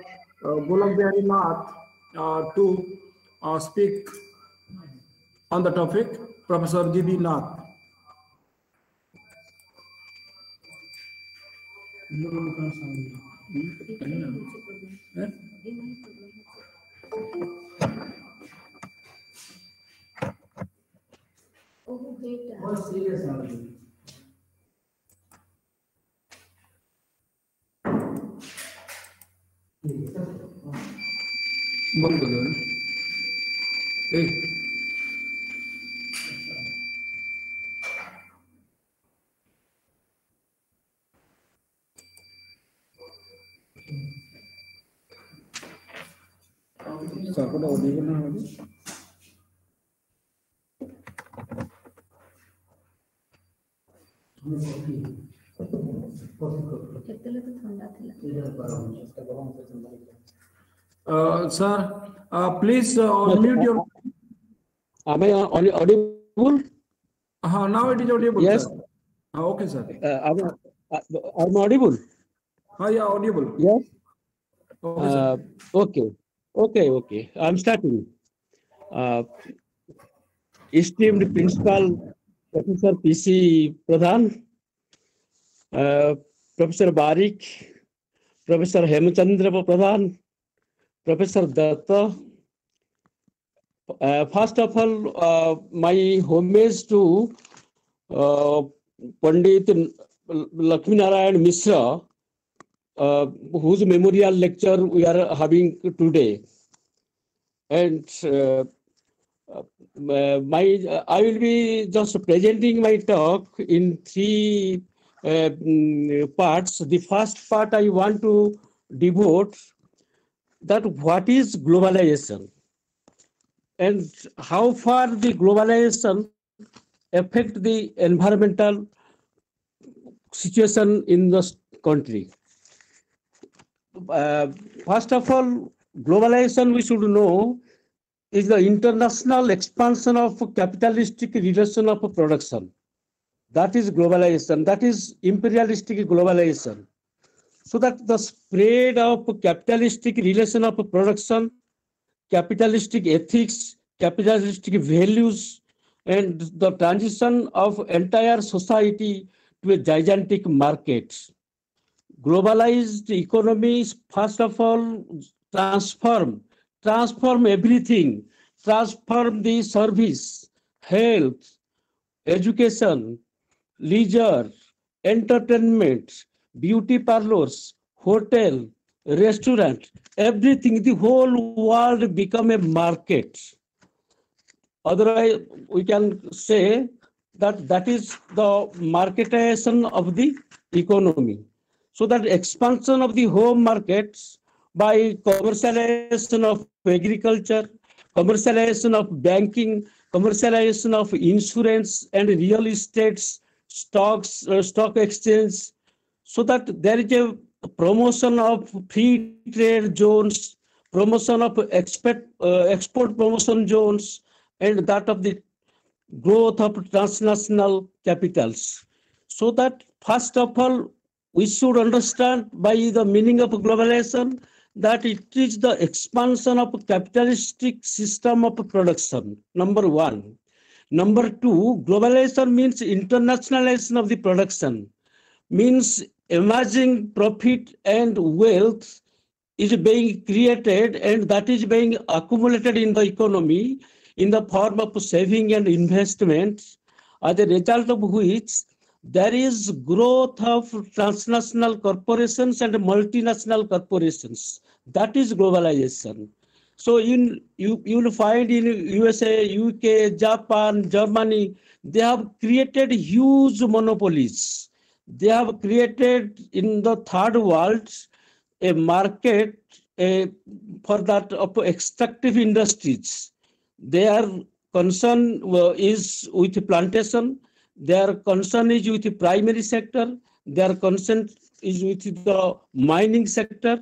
Golak Bihari Nath uh, to uh, speak on the topic. Professor G.B. Nath. Oh, beta. More serious only. बंद कर दो एक circle और देखना है Uh, sir, uh, please uh, unmute your. Am I audi- audible? Uh, now it is audible. Yes. Sir. Uh, okay, sir. Uh, am, I- uh, audible? Uh, yeah, audible. Yes. Okay. Uh, okay. Okay. Okay. I'm starting. Uh, esteemed principal, professor PC Pradhan professor Barik professor Hemchandra Pradhan professor Dutta first of all my homage to Pandit Lakshminarayan Mishra whose memorial lecture we are having today and my, I will be just presenting my talk in three uh, mm, parts. The first part I want to devote that what is globalization and how far the globalization affect the environmental situation in the country. Uh, first of all, globalization we should know is the international expansion of capitalistic relation of production. That is globalization. That is imperialistic globalization. So that the spread of capitalistic relation of production, capitalistic ethics, capitalistic values, and the transition of entire society to a gigantic market. Globalized economies, first of all, transform, transform everything, transform the service, health, education, leisure, entertainment, beauty parlors, hotel, restaurant, everything, the whole world become a market. Otherwise, we can say that that is the marketization of the economy. So that expansion of the home markets by commercialization of agriculture, commercialization of banking, commercialization of insurance and real estates, stocks, uh, stock exchange, so that there is a promotion of free trade zones, promotion of uh, export promotion zones, and that of the growth of transnational capitals. So that first of all, we should understand by the meaning of globalization that it is the expansion of capitalistic system of production, number one. Number two, globalization means internationalization of the production, means emerging profit and wealth is being created and that is being accumulated in the economy in the form of saving and investment, as a result of which there is growth of transnational corporations and multinational corporations. That is globalization. So in you you will find in USA, UK, Japan, Germany, they have created huge monopolies. they have created in the third world a market a, for that of extractive industries. Their concern is with plantation, their concern is with the primary sector, their concern is with the mining sector.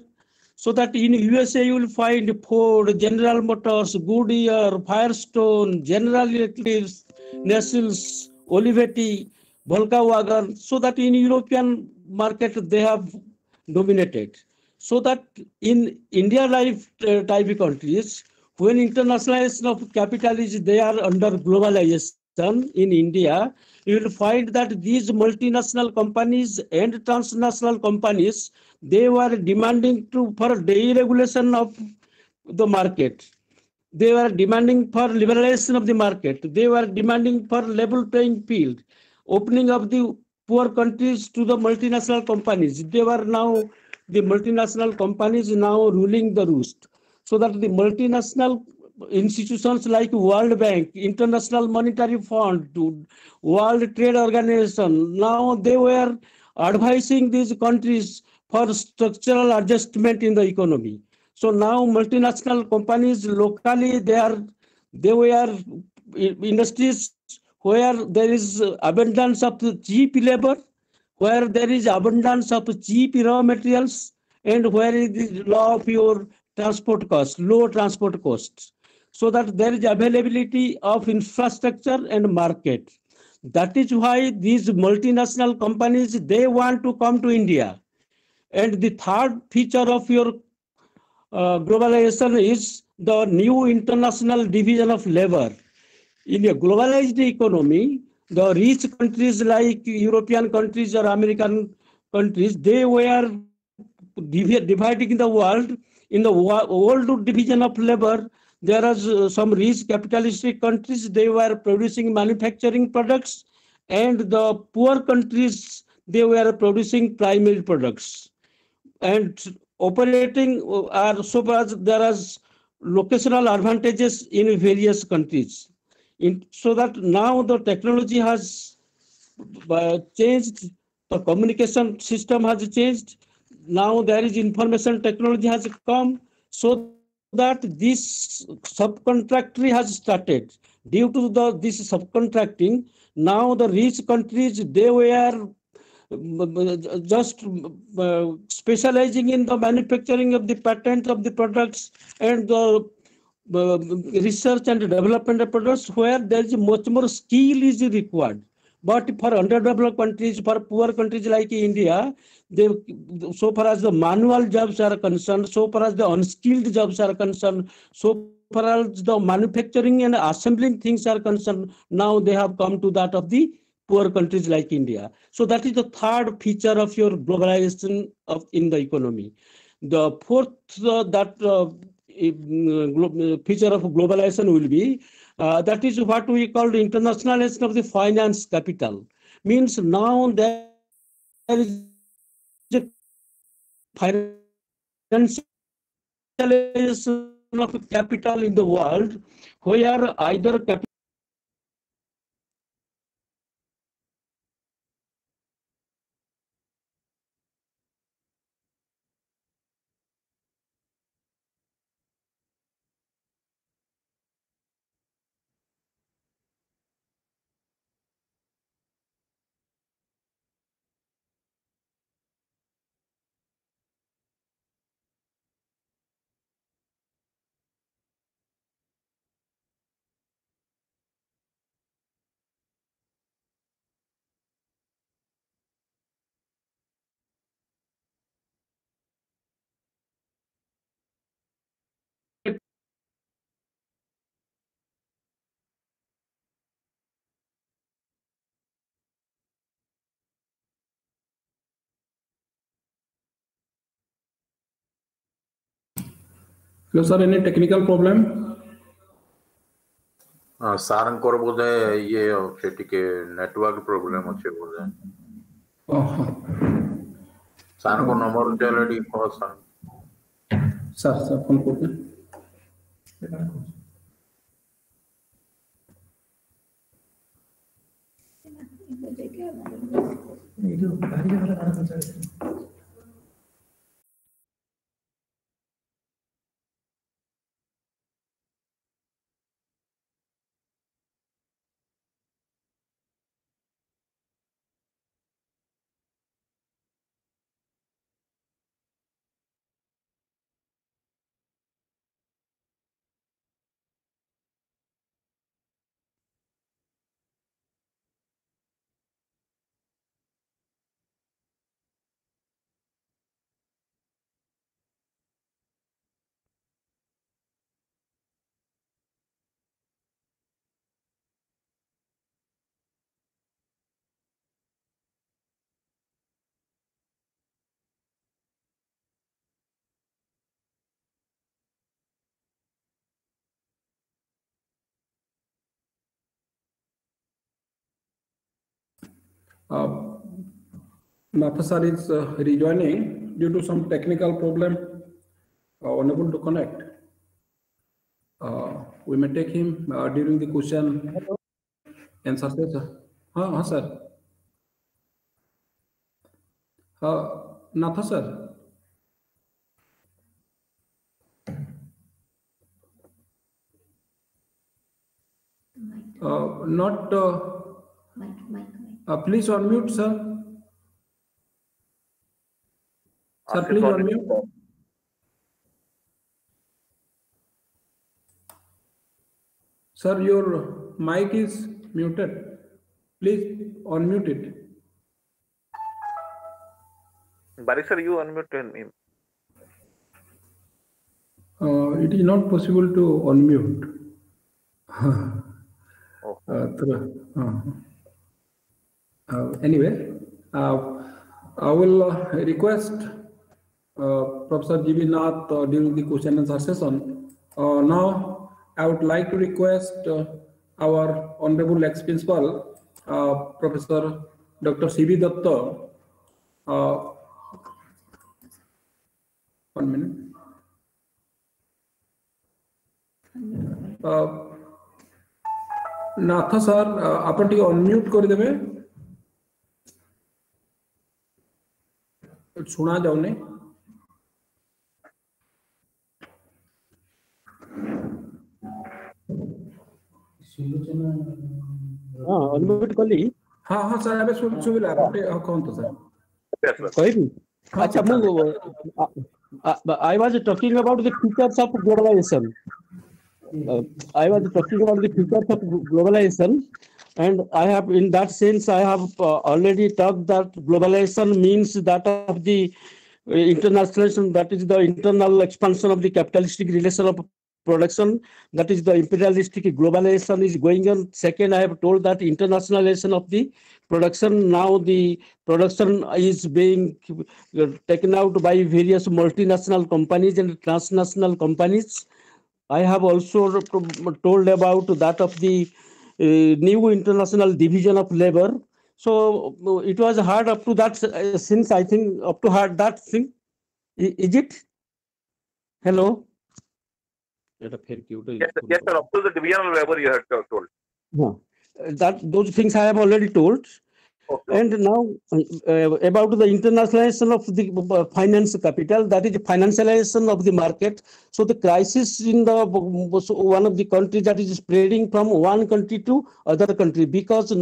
So that in USA you will find Ford, General Motors, Goodyear, Firestone, General Electric, Nestle's, Olivetti, Volkswagen. So that in European market they have dominated. So that in India life uh, type countries, when internationalization of capital is there under globalization in India, you will find that these multinational companies and transnational companies, they were demanding to for deregulation of the market. They were demanding for liberalization of the market. They were demanding for level playing field, opening of the poor countries to the multinational companies. They were now the multinational companies now ruling the roost. So that the multinational institutions like World Bank, International Monetary Fund, World Trade Organization, now they were advising these countries for structural adjustment in the economy. So now multinational companies locally they are they were industries where there is abundance of cheap labor, where there is abundance of cheap raw materials, and where is the law of your transport cost, low transport costs, so that there is availability of infrastructure and market. That is why these multinational companies they want to come to India. And the third feature of your uh, globalization is the new international division of labor. In a globalized economy, the rich countries like European countries or American countries, they were dividing the world in the wo- old division of labor. There are uh, some rich capitalistic countries, they were producing manufacturing products, and the poor countries, they were producing primary products. And operating uh, are so as there is locational advantages in various countries. In, so that now the technology has uh, changed, the communication system has changed. Now there is information technology has come so that this subcontractory has started. Due to the this subcontracting, now the rich countries they were just uh, specializing in the manufacturing of the patent of the products and the uh, research and development of products where there is much more skill is required. But for underdeveloped countries, for poor countries like India, they, so far as the manual jobs are concerned, so far as the unskilled jobs are concerned, so far as the manufacturing and assembling things are concerned, now they have come to that of the poor countries like India. So that is the third feature of your globalization of in the economy. The fourth uh, that uh, feature of globalization will be uh, that is what we call the internationalization of the finance capital. Means now there is a financialization of capital in the world where either capital Hello, sir. Any technical problem? સારંગકોર બોધે ये সেটি के network problem আছে বোধে সারঙ্গর number already call sir sir sir phone করতে ಇದು ಗಾಡಿಗೆ ಬರೋ ಕಾರಣ Uh, Mathasar is uh, rejoining due to some technical problem, uh, unable to connect. Uh, we may take him uh, during the question answer session. Huh, huh, sir. Uh, Natha, sir. Mike. Uh, not uh, Mike, Mike uh, please unmute sir. Sir please unmute. Sir your mic is muted. Please unmute it. Barry sir, you unmute him. uh, it is not possible to unmute. Oh. uh, uh, uh, uh, anyway, uh, I will uh, request Professor G.B. Nath during the question and answer session. now, I would like to request our Honorable Ex-Principal, Professor Dr. C.B. Dutta. uh, one minute uh, Nath sir आप तो सुना दो उन्हें। हाँ unmute कर ली। हाँ हाँ sir अबे सुन सुन ला गोटे हाँ, कौन तो सर? कोई भी। हाँ, अच्छा मुँह वो I was talking about the features of globalization I was talking about the features of globalization and I have, in that sense, I have uh, already talked that globalization means that of the uh, internationalization, that is the internal expansion of the capitalistic relation of production, that is the imperialistic globalization is going on. Second, I have told that internationalization of the production, now the production is being uh, taken out by various multinational companies and transnational companies. I have also told about that of the new international division of labor. So it was hard up to that uh, since i think up to hard that thing. Is it? Hello? yes, sir up to the division of labor you have told. Yeah. that those things i have already told. And now uh, about the internationalization of the uh, finance capital, that is financialization of the market. So the crisis in the one of the countries that is spreading from one country to other country because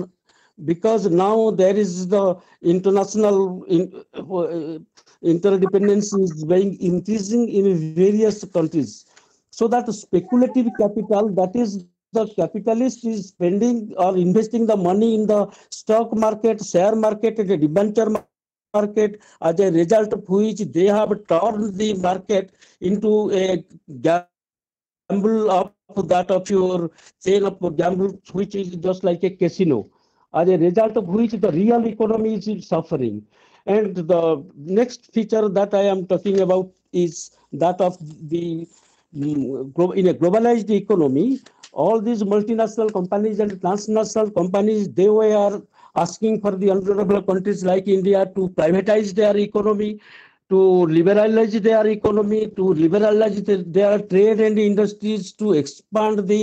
because now there is the international in, uh, interdependence is being increasing in various countries. So that speculative capital, that is the capitalist is spending or investing the money in the stock market, share market, and the debenture market. As a result of which they have turned the market into a gamble of that of your chain of gamble, which is just like a casino. As a result of which the real economy is suffering. And the next feature that I am talking about is that of the mm, in a globalized economy, all these multinational companies and transnational companies, they were asking for the honorable countries like India to privatize their economy, to liberalize their economy, to liberalize the- their trade and industries, to expand the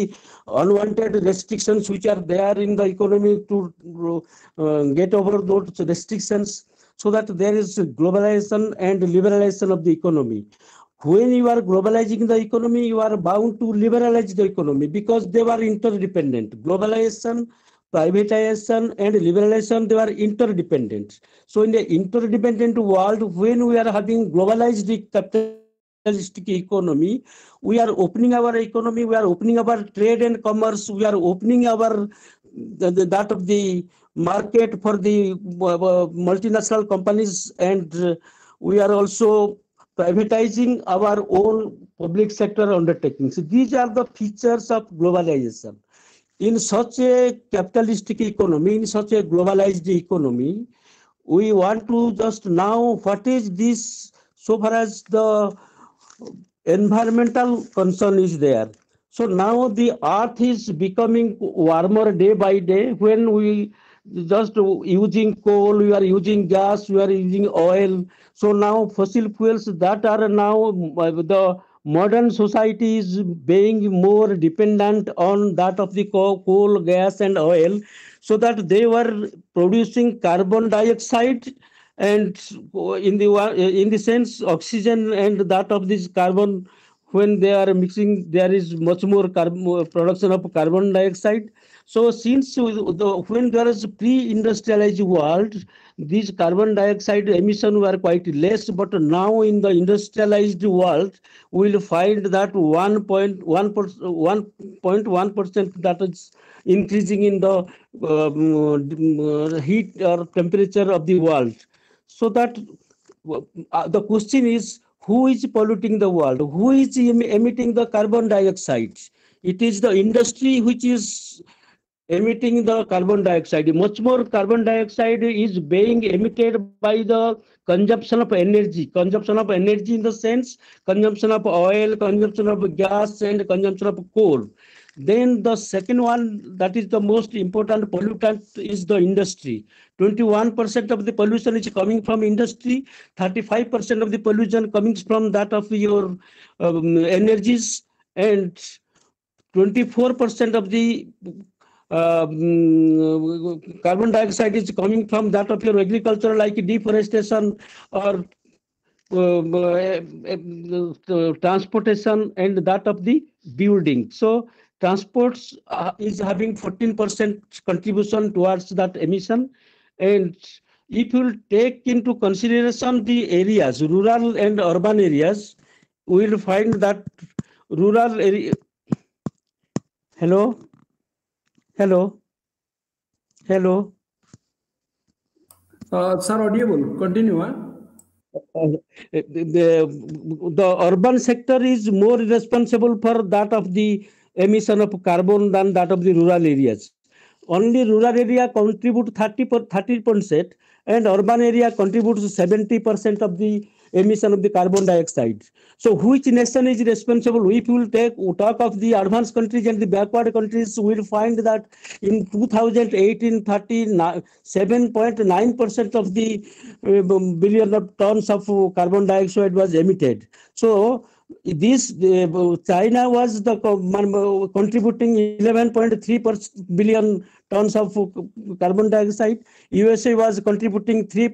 unwanted restrictions which are there in the economy, to uh, get over those restrictions, so that there is globalization and liberalization of the economy. When you are globalizing the economy, you are bound to liberalize the economy because they were interdependent. Globalization privatization and liberalization they were interdependent so in the interdependent world when we are having globalized capitalistic economy we are opening our economy we are opening our trade and commerce we are opening our that of the market for the uh, multinational companies and we are also privatizing our own public sector undertakings these are the features of globalization. In such a capitalistic economy, in such a globalized economy, we want to just now, what is this? So far as the environmental concern is there? So now the earth is becoming warmer day by day when we just using coal, we are using gas, we are using oil. So now fossil fuels that are now uh, the modern society is being more dependent on that of the coal, gas, and oil, so that they were producing carbon dioxide and in the in the sense oxygen and that of this carbon when they are mixing there is much more carbon production of carbon dioxide so since the, when there is pre-industrialized world these carbon dioxide emission were quite less but now in the industrialized world we will find that 1.1 1.1 percent that is increasing in the um, heat or temperature of the world. So that uh, the question is who is polluting the world? Who is em- emitting the carbon dioxide? It is the industry which is emitting the carbon dioxide. Much more carbon dioxide is being emitted by the consumption of energy. Consumption of energy in the sense consumption of oil consumption of gas and consumption of coal. Then the second one that is the most important pollutant is the industry. 21% of the pollution is coming from industry. 35% of the pollution coming from that of your um, energies. And 24% of the um, carbon dioxide is coming from that of your agriculture like deforestation or um, uh, uh, transportation and that of the building. So transports uh, is having 14% contribution towards that emission. And if you take into consideration the areas rural and urban areas we will find that rural area hello hello hello Uh, sir, audible. Continue. Huh? Uh, the, the, the urban sector is more responsible for that of the emission of carbon than that of the rural areas. Only rural area contribute 30 per 30 percent and urban area contributes 70 percent of the emission of the carbon dioxide. So which nation is responsible? If we will take talk of the advanced countries and the backward countries, we will find that in 2018, 7.9 percent of the uh, billion of tons of carbon dioxide was emitted. So this uh, China was the co- contributing 11.3 billion tons of carbon dioxide. USA was contributing 3.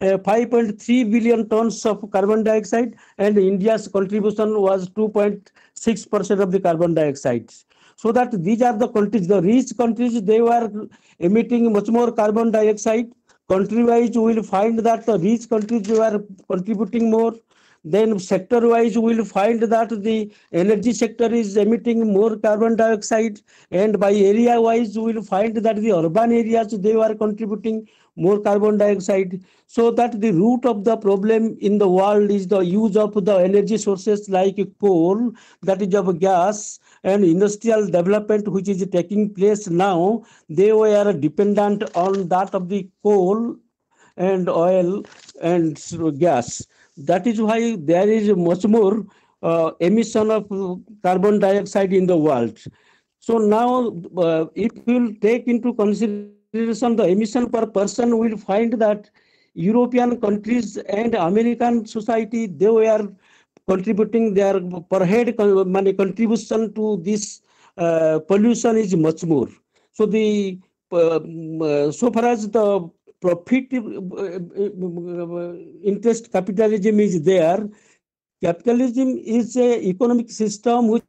Uh, 5.3 billion tons of carbon dioxide and India's contribution was 2.6 percent of the carbon dioxide. So that these are the countries, the rich countries, they were emitting much more carbon dioxide. Country-wise, we will find that the rich countries were contributing more. Then sector-wise, we will find that the energy sector is emitting more carbon dioxide. And by area-wise, we will find that the urban areas, they were contributing more carbon dioxide. So that the root of the problem in the world is the use of the energy sources like coal, that is of gas, and industrial development which is taking place now. They were dependent on that of the coal and oil and gas. That is why there is much more uh, emission of carbon dioxide in the world. So now, uh, if will take into consideration the emission per person, will find that European countries and American society, they were contributing their per head money contribution to this uh, pollution is much more. So the um, uh, so far as the profit uh, uh, interest capitalism is there, capitalism is a economic system which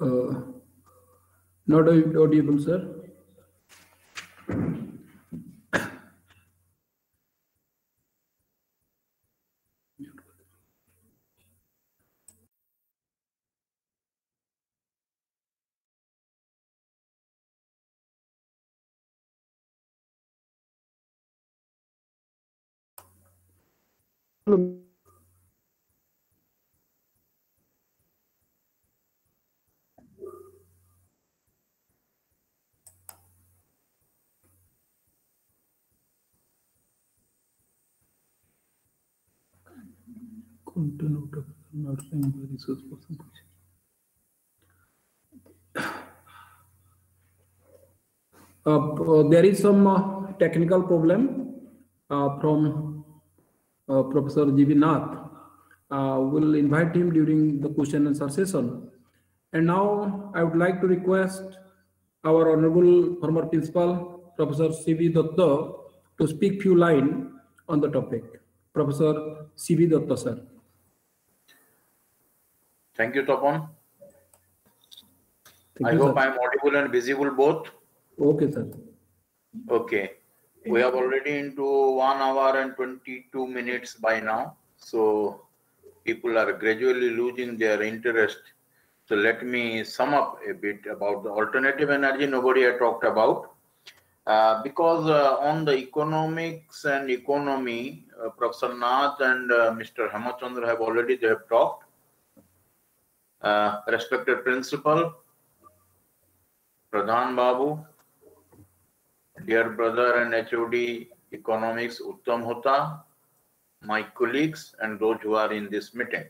Uh, Not audible, sir. Saying the resource there is some uh, technical problem uh, from uh, Professor G.B. Nath. Uh, we'll invite him during the question and answer session. And now I would like to request our honorable former principal, Professor C.B. Dutta, to speak few lines on the topic. Professor C.B. Dutta, sir. Thank you, Tapan. Thank I you, hope sir. I'm audible and visible both. Okay, sir. Okay. We are already into one hour and 22 minutes by now. So people are gradually losing their interest. So let me sum up a bit about the alternative energy nobody had talked about. Uh, because uh, on the economics and economy, uh, Professor Nath and uh, Mr. Hemachandra have already they have talked. Uh, respected principal, Pradhan Babu, dear brother and HOD economics Uttam Hota, my colleagues and those who are in this meeting.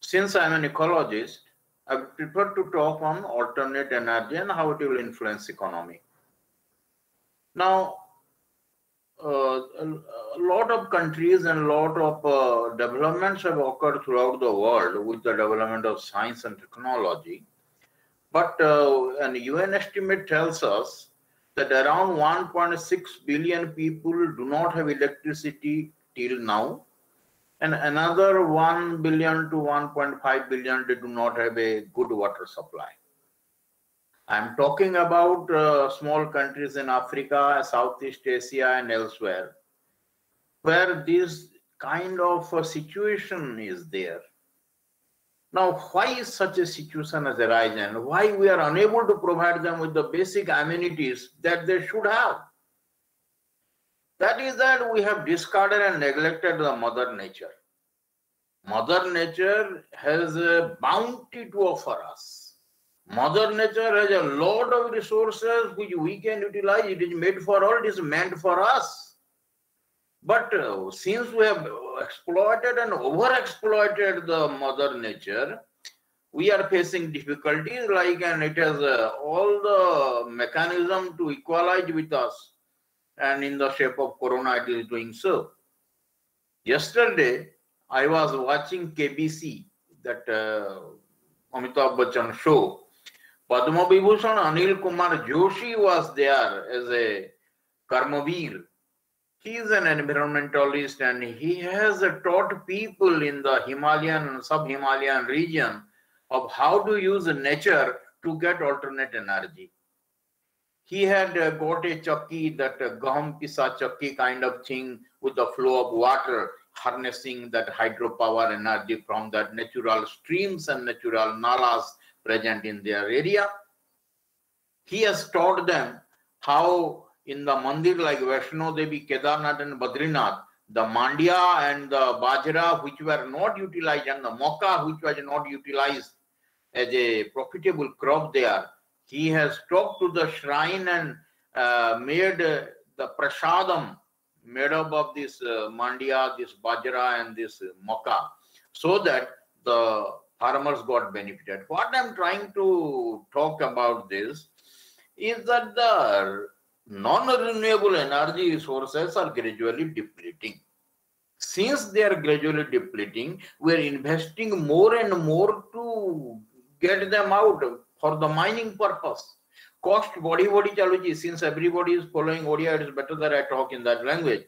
Since I'm an ecologist, I prefer to talk on alternate energy and how it will influence economy. Now, uh, a lot of countries and a lot of uh, developments have occurred throughout the world with the development of science and technology. But uh, an UN estimate tells us that around 1.6 billion people do not have electricity till now, and another 1 billion to 1.5 billion they do not have a good water supply. I'm talking about uh, small countries in Africa, Southeast Asia, and elsewhere, where this kind of a situation is there. Now, why is such a situation has arisen? Why we are unable to provide them with the basic amenities that they should have? That is that we have discarded and neglected the mother nature. Mother nature has a bounty to offer us. Mother nature has a lot of resources which we can utilize. It is made for all, it is meant for us. But uh, since we have exploited and overexploited the mother nature, we are facing difficulties like, and it has uh, all the mechanism to equalize with us. And in the shape of Corona, it is doing so. Yesterday, I was watching KBC, that uh, Amitabh Bachchan show. Padma Vibhushan Anil Kumar Joshi was there as a Karmavir. He is an environmentalist and he has taught people in the Himalayan and sub-Himalayan region of how to use nature to get alternate energy. He had got a chakki, that uh, Gaham Pisa chakki kind of thing with the flow of water, harnessing that hydropower energy from that natural streams and natural nalas present in their area. He has taught them how in the mandir like Vaishno Devi, Kedarnath and Badrinath, the mandia and the bajra which were not utilized and the mocha which was not utilized as a profitable crop there, he has talked to the shrine and uh, made uh, the prasadam made up of this uh, mandia, this bajra, and this uh, so that the farmers got benefited. What I'm trying to talk about this is that the non-renewable energy sources are gradually depleting. Since they are gradually depleting, we're investing more and more to get them out for the mining purpose. Cost body body chaluchi, since everybody is following Odia, it is better that I talk in that language.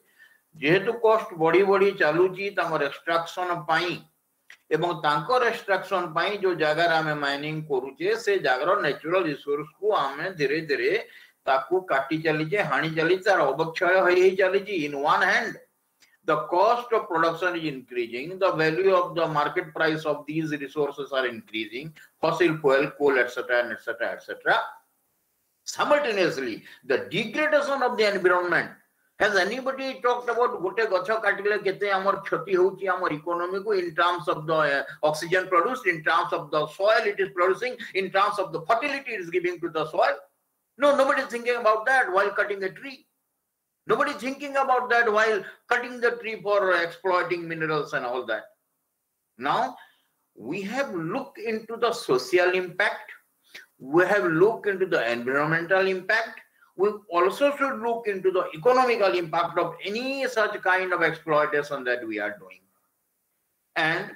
যেহেতু cost বড়ি বড়ি চালুচি তাঙ্কর extraction পাই ଏବଂ ତାଙ୍କର extraction ପାଇଁ ଯୋଉ ଜାଗାରେ ଆମେ mining କରୁଛେ ସେ ଜାଗାର ନ୍ୟାଚୁରାଲ ରିସୋର୍ସକୁ ଆମେ ଧୀରେ ଧୀରେ ତାକୁ କାଟି ଚାଲିଛେ ହାଣି ଚାଲିଛେ ତାର ଅବକ୍ଷୟ ହେଇ ହେଇ ଚାଲିଛି in one hand the cost of production is increasing, the value of the market price of these resources are increasing, fossil fuel, coal, etc., and etc., etc. Simultaneously, the degradation of the environment. Has anybody talked about gote gacha katigale kete amar khyati hochi amar economy ko in terms of the uh, oxygen produced, in terms of the soil it is producing, in terms of the fertility it is giving to the soil? No, nobody is thinking about that while cutting a tree. Nobody is thinking about that while cutting the tree for exploiting minerals and all that. Now, we have looked into the social impact. We have looked into the environmental impact. We also should look into the economical impact of any such kind of exploitation that we are doing. And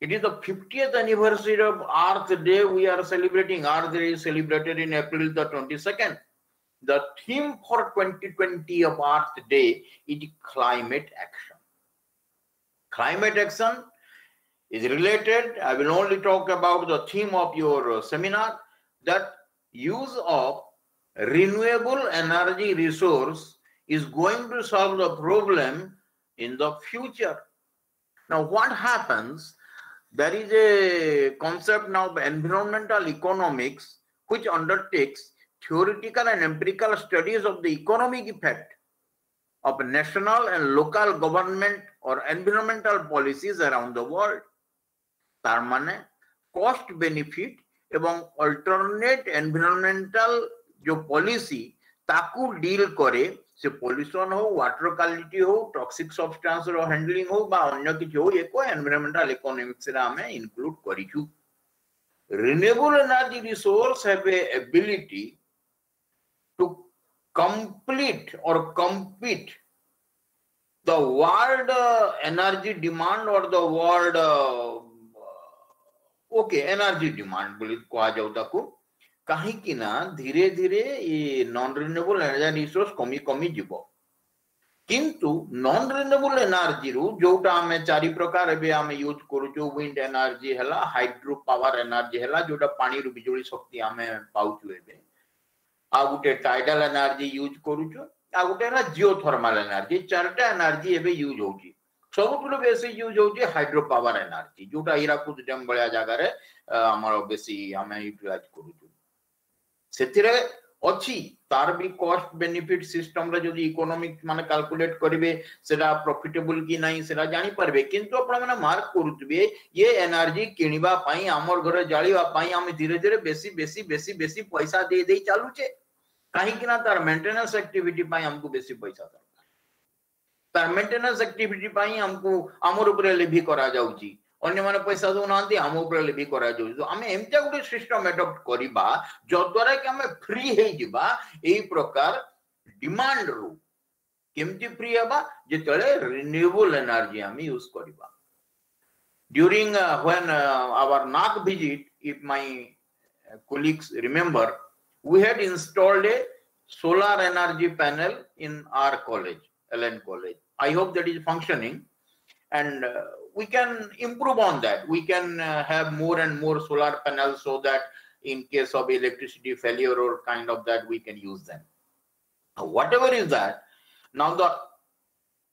it is the 50th anniversary of Earth Day we are celebrating. Earth Day is celebrated in April the 22nd the theme for 2020 of Earth Day is climate action. Climate action is related, I will only talk about the theme of your seminar, that use of renewable energy resource is going to solve the problem in the future. Now, what happens? There is a concept now of environmental economics which undertakes theoretical and empirical studies of the economic effect of national and local government or environmental policies around the world. তার মানে cost benefit এবং alternate environmental जो policy ताकू deal करे से pollution हो water quality हो toxic substance रो हैंडलिंग हो बा अन्य किछ हो एको एनवायरमेंटल इकोनॉमिक्स रे हमें इंक्लूड करिछु renewable energy resource have a ability to complete or compete the world uh, energy demand or the world uh, okay energy demand बोली कहा जाऊ ताकू କାହିଁକି ନା ଧୀରେ ଧୀରେ ଏ ନନ୍ ରିନ୍ୟୁଏବଲ ଏନର୍ଜି ରିସୋର୍ସ କମି କମି ଯିବ କିନ୍ତୁ ନନ୍ ରିନ୍ୟୁଏବଲ ଏନର୍ଜିରୁ ଯୋଉଟା ଆମେ ଚାରି ପ୍ରକାର ଏବେ ଆମେ ୟୁଜ କରୁଛୁ ୱିଣ୍ଡ ଏନର୍ଜି ହେଲା ହାଇଡ୍ରୋ ପାୱାର ଏନର୍ଜି ହେଲା ଯୋଉଟା ପାଣିରୁ ବିଜୁଳି ଶକ୍ତି ଆମେ ପାଉଛୁ ଏବେ ଆଉ ଗୋଟେ ଟାଇଡାଲ ଏନର୍ଜି ୟୁଜ କରୁଛୁ ଆଉ ଗୋଟେ ହେଲା ଜିଓ ଥର୍ମାଲ ଏନର୍ଜି ଚାରିଟା ଏନର୍ଜି ଏବେ ୟୁଜ ହଉଛି ସବୁଠୁ ବେଶୀ ୟୁଜ ହଉଛି ହାଇଡ୍ରୋ ପାୱାର ଏନର୍ଜି ଯୋଉଟା ହୀରାକୁଦ ଡ୍ୟାମ ଭଳିଆ ଜାଗାରେ ଆମର ବେଶୀ ଆମେ ୟୁଟିଲାଇଜ କରୁଛୁ ସେଥିରେ ଅଛି ତାର ବି କଷ୍ଟ ବେନିଫିଟ ସିଷ୍ଟମରେ ଯଦି ଇକୋନୋମିକ ମାନେ କାଲକୁଲେଟ କରିବେ ସେଟା ପ୍ରଫିଟେବୁଲ କି ନାହିଁ ସେଟା ଜାଣିପାରିବେ କିନ୍ତୁ ଆପଣମାନେ ମାର୍କ କରୁଥିବେ ଇଏ ଏନର୍ଜି କିଣିବା ପାଇଁ ଆମର ଘରେ ଜାଳିବା ପାଇଁ ଆମେ ଧୀରେ ଧୀରେ ବେଶୀ ବେଶୀ ବେଶୀ ବେଶୀ ପଇସା ଦେଇ ଦେଇ ଚାଲୁଛେ କାହିଁକି ନା ତାର ମେଣ୍ଟେନାନ୍ସ ଆକ୍ଟିଭିଟି ପାଇଁ ଆମକୁ ବେଶୀ ପଇସା ଦରକାର ତାର ମେଣ୍ଟେନାନ୍ସ ଆକ୍ଟିଭିଟି ପାଇଁ ଆମକୁ ଆମର ଉପରେ ଲେଭି କରାଯାଉଛି ଅନ୍ୟମାନେ ପଇସା ଦଉନାହାନ୍ତି ଆମ ଉପରେ ଲେଭି କରାଯାଉଛି ଆମେ ଏମିତିଆ ଗୋଟେ ସିଷ୍ଟମ ଆଡପ୍ଟ କରିବା ଯଦ୍ୱାରା କି ଆମେ ଫ୍ରି ହେଇଯିବା ଏଇ ପ୍ରକାର ଡିମାଣ୍ଡରୁ କେମିତି ଫ୍ରି ହେବା ଯେତେବେଳେ ରିନ୍ୟୁଏବଲ ଏନର୍ଜି ଆମେ ୟୁଜ କରିବା during uh, when uh, our NAC visit, if my uh, colleagues remember, we had installed a solar energy panel in our college, LN College. I hope that is functioning and uh, we can improve on that. We can uh, have more and more solar panels so that in case of electricity failure or kind of that, we can use them. Now, whatever is that, now the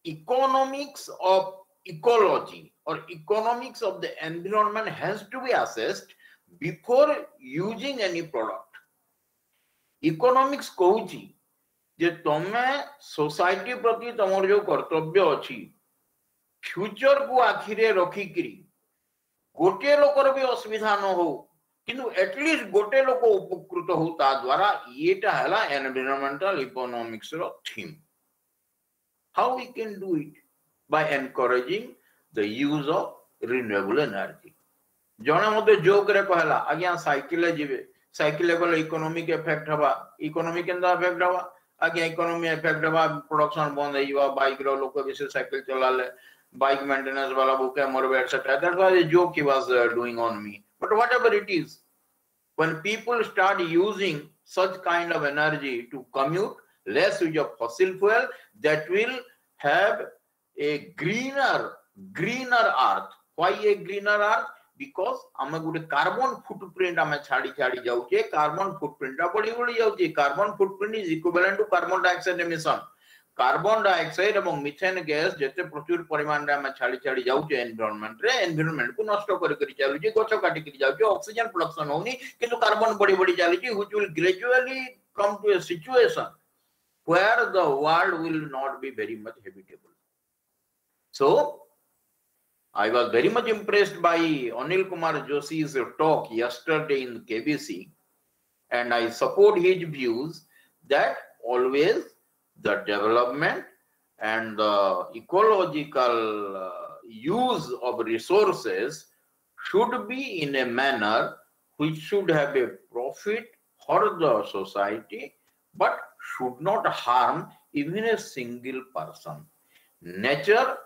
economics of ecology or economics of the environment has to be assessed before using any product. Economics କହୁଛି ଯେ ତମେ society ପ୍ରତି ତମର ଯୋଉ କର୍ତ୍ତବ୍ୟ ଅଛି ଫ୍ୟୁଚରକୁ ଆଖିରେ ରଖିକିରି ଗୋଟିଏ ଲୋକର ବି ଅସୁବିଧା ନ ହଉ କିନ୍ତୁ ଏଟଲିଷ୍ଟ ଗୋଟେ ଲୋକ ଉପକୃତ ହଉ ତା ଦ୍ୱାରା ଇଏଟା ହେଲା ଏନଭାଇରନମେଣ୍ଟାଲ ଇକୋନୋମିକ୍ସ ର theme How we can do it? By encouraging the use of renewable energy. ଜଣେ ମତେ ଜୋକରେ କହିଲା ଆଜ୍ଞା ସାଇକେଲରେ ଯିବେ ସାଇକେଲରେ ଗଲେ ଇକୋନୋମିକ ଏଫେକ୍ଟ ହବା ଇକୋନୋମି କେନ୍ତା ଏଫେକ୍ଟ ହବା ଆଜ୍ଞା ଇକୋନୋମି ଏଫେକ୍ଟ ହବା ପ୍ରଡକ୍ସନ ବନ୍ଦ ହେଇଯିବ ବାଇକର ଲୋକ ବେଶୀ ସାଇକେଲ ଚଲାଲେ bike maintenance wala book morbe etc that's why the joke he was uh, doing on me but whatever it is when people start using such kind of energy to commute less use of fossil fuel that will have a greener greener earth why a greener earth because ଆମେ ଗୋଟେ carbon footprint ଆମେ ଛାଡି ଛାଡି ଯାଉଛେ carbon footprint ଟା ବଢି ବଢି ଯାଉଛି carbon footprint is equivalent to carbon dioxide emission carbon dioxide এবং মিথেন গ্যাস যেতে প্রচুর পরিমাণে আমি ছাড়ি ছাড়ি যাউছে এনভায়রনমেন্ট রে এনভায়রনমেন্ট কু নষ্ট করে করে চালুছি গছ কাটি করে যাউছে অক্সিজেন প্রোডাকশন হউনি কিন্তু কার্বন বড়ি বড়ি চালিছি which will gradually come to a situation where the world will not be very much habitable so I was very much impressed by Anil Kumar Joshi's talk yesterday in KBC, and I support his views that always the development and the ecological uh, use of resources should be in a manner which should have a profit for the society but should not harm even a single person. Nature,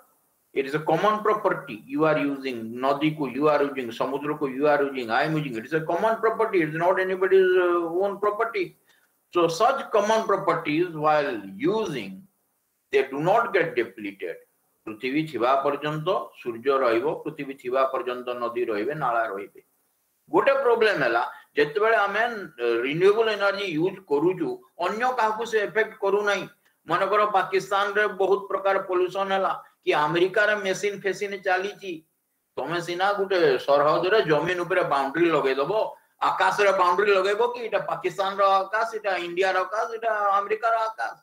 it is a common property. You are using Nadiku, you are using Samudraku, you are using, I am using. It's a common property. It's not anybody's uh, own property. So such common properties while using, they do not get depleted. ପୃଥିବୀ ଥିବା ପର୍ଯ୍ୟନ୍ତ ସୂର୍ଯ୍ୟ ରହିବ ପୃଥିବୀ ଥିବା ପର୍ଯ୍ୟନ୍ତ ନଦୀ ରହିବେ ନାଳା ରହିବେ ଗୋଟେ ପ୍ରୋବ୍ଲେମ ହେଲା ଯେତେବେଳେ ଆମେ ରିନ୍ୟୁଏବଲ ଏନର୍ଜି ୟୁଜ କରୁଛୁ ଅନ୍ୟ କାହାକୁ ସେ ଏଫେକ୍ଟ କରୁନାହିଁ ମନେକର ପାକିସ୍ତାନରେ ବହୁତ ପ୍ରକାର ପଲ୍ୟୁସନ ହେଲା କି ଆମେରିକାର ମେସିନ ଫେସିନ ଚାଲିଛି ତମେ ସିନା ଗୋଟେ ସରହଦରେ ଜମିନ ଉପରେ ବାଉଣ୍ଡ୍ରି ଲଗେଇଦବ ଆକାଶରେ ବାଉଣ୍ଡ୍ରି ଲଗେଇବ କି ଏଇଟା ପାକିସ୍ତାନର ଆକାଶ ଏଇଟା ଇଣ୍ଡିଆର ଆକାଶ ଏଇଟା ଆମେରିକାର ଆକାଶ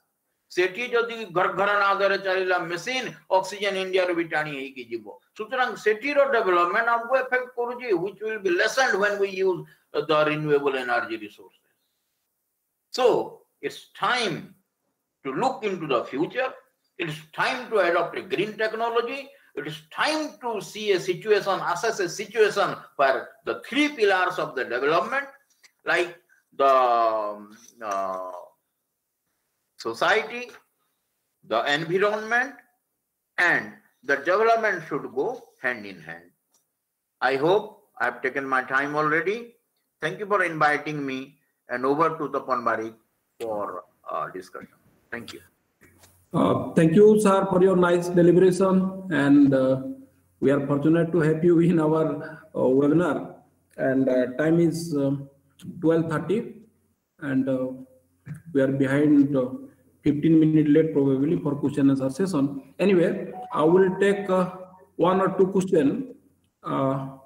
ସେଠି ଯଦି ଘରଘର ନାଦରେ ଚାଲିଲା ମେସିନ ଅକ୍ସିଜେନ ଇଣ୍ଡିଆରୁ ବି ଟାଣି ହେଇକି ଯିବ ସୁତରାଂ ସେଠିର ଡେଭଲପମେଣ୍ଟ ଆମକୁ ଏଫେକ୍ଟ କରୁଛି which will be lessened when we use the renewable energy resources so it's time to look into the future it's time to adopt a green technology it is time to see a situation, assess a situation where the three pillars of the development, like the um, uh, society, the environment, and the development should go hand in hand. I hope I have taken my time already. Thank you for inviting me and over to the Panbari for uh, discussion. Thank you. Uh, thank you, sir, for your nice deliberation. And uh, we are fortunate to have you in our uh, webinar. And uh, time is uh, 12.30 and uh, we are behind uh, 15 minutes late probably for question and answer session. Anyway, I will take uh, one or two question. Uh,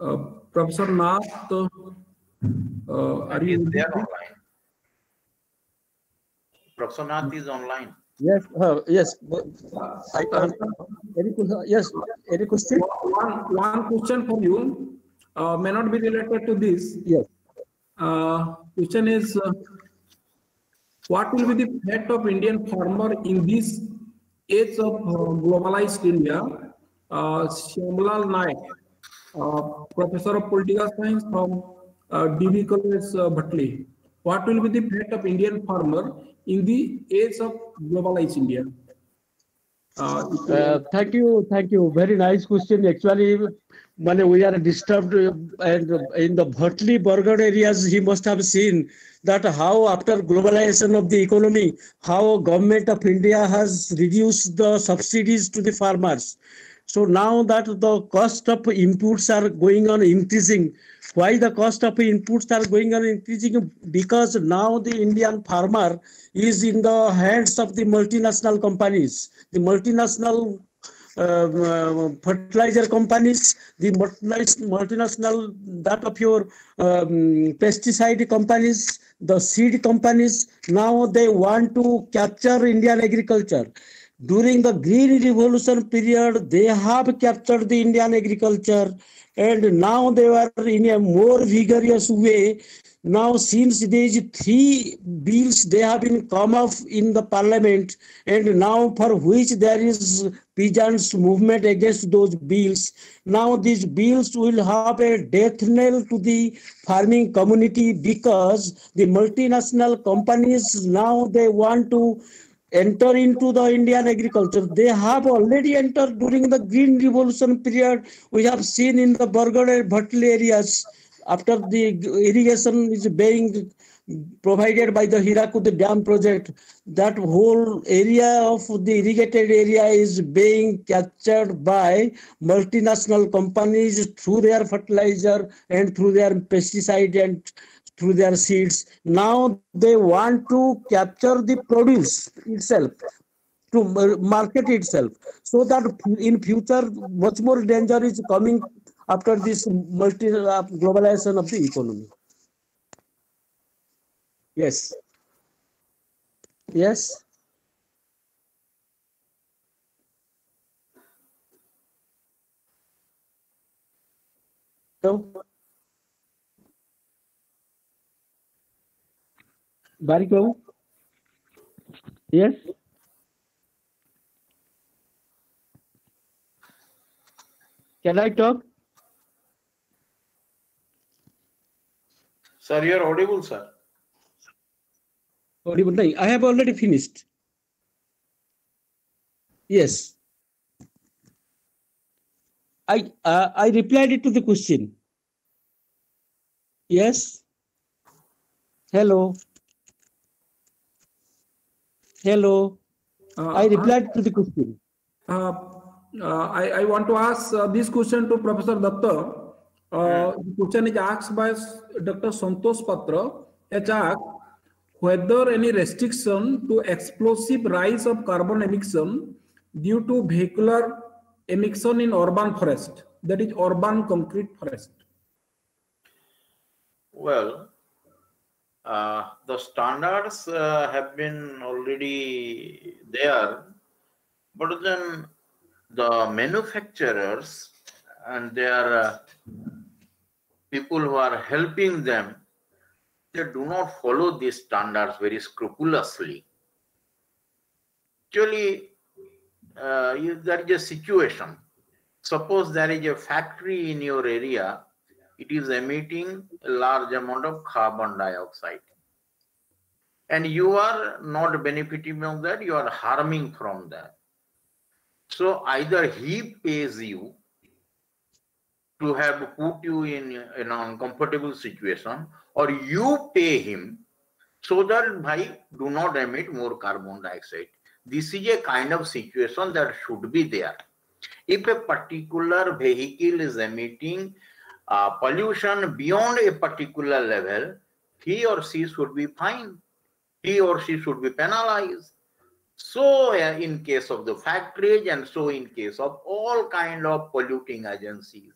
uh, Professor Nath, are you They are online. Professor Nath is online. Yes, uh, yes. I, uh, any, yes, any question? One, one question for you, uh, may not be related to this. Yes. Uh, question is, uh, what will be the fate of Indian farmer in this age of uh, globalized India? Uh, Shyamlal Naik, uh, professor of political science from uh, DB College, uh, Bhatli. What will be the fate of Indian farmer in the age of globalized India? Uh, Uh, thank you, thank you. Very nice question. Actually, when we are disturbed and in the Bhatli Bargarh areas, he must have seen that how after globalization of the economy, how government of India has reduced the subsidies to the farmers. So now that the cost of inputs are going on increasing, why the cost of inputs are going on increasing? Because now the Indian farmer is in the hands of the multinational companies. The multinational um, uh, fertilizer companies, the multi- multinational, that of your um, pesticide companies, the seed companies, now they want to capture Indian agriculture. During the Green Revolution period, they have captured the Indian agriculture. And now they are in a more vigorous way. Now, since these three bills they have been come up in the parliament, and now for which there is peasants movement against those bills, now these bills will have a death knell to the farming community because the multinational companies now they want to enter into the Indian agriculture. They have already entered during the Green Revolution period. We have seen in the Bargarh and areas after the irrigation is being provided by the Hirakud Dam project, that whole area of the irrigated area is being captured by multinational companies through their fertilizer and through their pesticide and through their seeds. Now they want to capture the produce itself to market itself so that in future much more danger is coming after this multi uh, globalization of the economy. Yes. Yes. So Barik Babu? Yes? Can I talk? Sir, you're audible, sir. Audible? No, I have already finished. Yes. I uh, I replied it to the question. Yes. Hello. Hello. Uh, I replied to the question. Uh, uh, I, I want to ask uh, this question to Professor Dutta. Uh, The question is asked by Dr. Santosh Patra. It's asked whether any restriction to explosive rise of carbon emission due to vehicular emission in urban forest, that is urban concrete forest. Well, uh, the standards uh, have been already there, but then the manufacturers and their uh, people who are helping them, they do not follow these standards very scrupulously. Actually, uh, there is a situation, suppose there is a factory in your area it is emitting a large amount of carbon dioxide. And you are not benefiting from that, you are harming from that. So either he pays you to have put you in an uncomfortable situation, or you pay him so that by do not emit more carbon dioxide. This is a kind of situation that should be there. If a particular vehicle is emitting uh, pollution beyond a particular level, he or she should be fined. He or she should be penalized. So uh, in case of the factories and so in case of all kind of polluting agencies.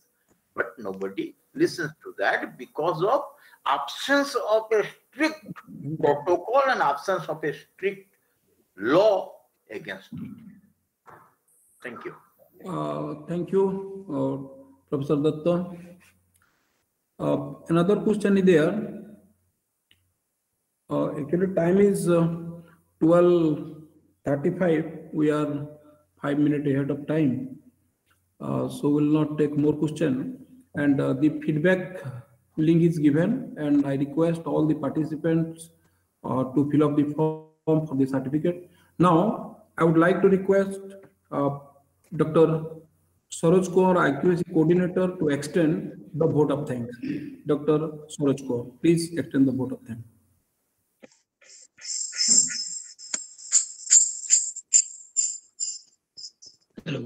But nobody listens to that because of absence of a strict protocol and absence of a strict law against it. Thank you. Uh, Thank you, uh, Professor Dutta. Uh, Another question is there. Uh, Actually, time is uh, 12:35. We are five minutes ahead of time. Uh, So we'll not take more question. And uh, the feedback link is given, and I request all the participants uh, to fill up the form for the certificate. Now, I would like to request uh, Dr. Saroj Kaur IQAC coordinator to extend the vote of thanks doctor Saroj Kaur please extend the vote of thanks hello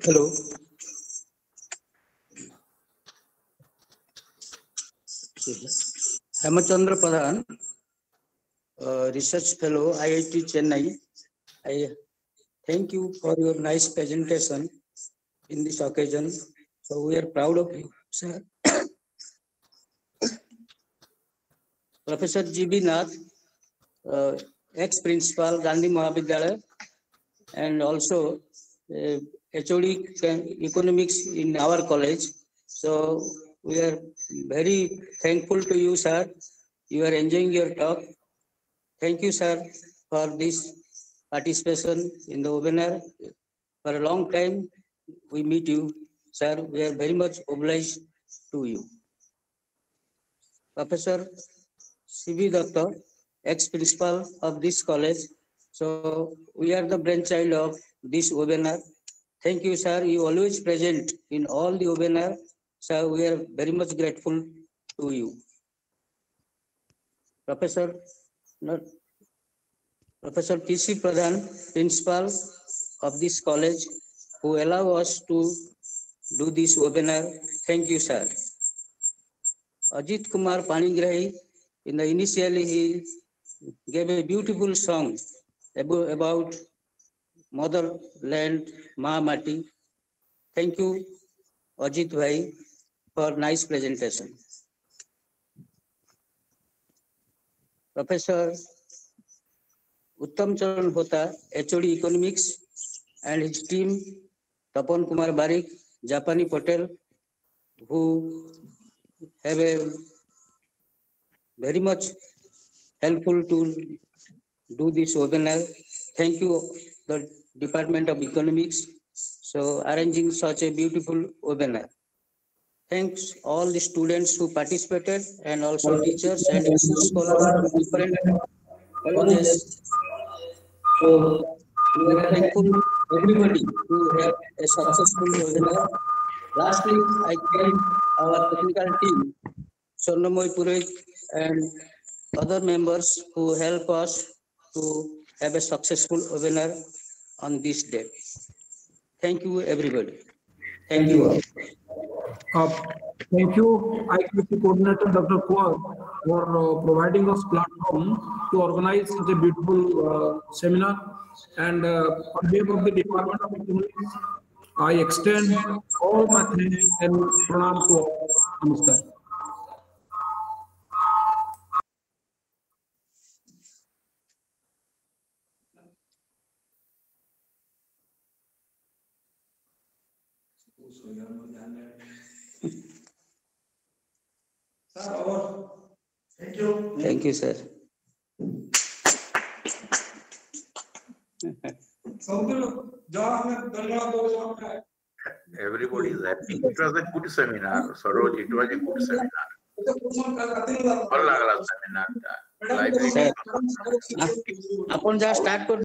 hello Hemchandra Pradhan uh, research fellow, IIT Chennai. I thank you for your nice presentation in this occasion. So we are proud of you, sir. Professor G.B. Nath, uh, ex-principal Gandhi Mahavidyalaya and also uh, HOD economics in our college. So we are very thankful to you, sir. You are enjoying your talk. Thank you, sir, for this participation in the webinar. For a long time, we meet you, sir. We are very much obliged to you. Professor C.B. Dutta, ex-principal of this college. So we are the brainchild of this webinar. Thank you, sir. You always present in all the webinar. Sir, we are very much grateful to you. Professor, Professor P.C. Pradhan, principal of this college, who allow us to do this webinar. Thank you, sir. Ajit Kumar Panigrahi, in the initially he gave a beautiful song about motherland, Ma Mati. Thank you, Ajit Bhai, for nice presentation. Professor Uttam Charan Hota, HOD Economics, and his team, Tapan Kumar Barik, Japani Patel, who have a very much helpful to do this webinar. Thank you, the Department of Economics, so arranging such a beautiful webinar. Thanks all the students who participated and also teachers and scholars from different colleges. So we are thankful everybody to have a successful webinar. Lastly, I thank our technical team, Swarnamoy Purohit and other members who help us to have a successful webinar on this day. Thank you, everybody. Thank you all. Uh, Thank you, IQC Coordinator Dr. Kaur, for uh, providing us platform to organize such a beautiful uh, seminar. And uh, on behalf of the Department of Economics, I extend all my thanks and pranam to all. Namaskar. Thank you sir Everybody is happy. It was a good seminar, Saroj. It was a good seminar. ভাল লাগলা seminar টা. Library. আপন যা start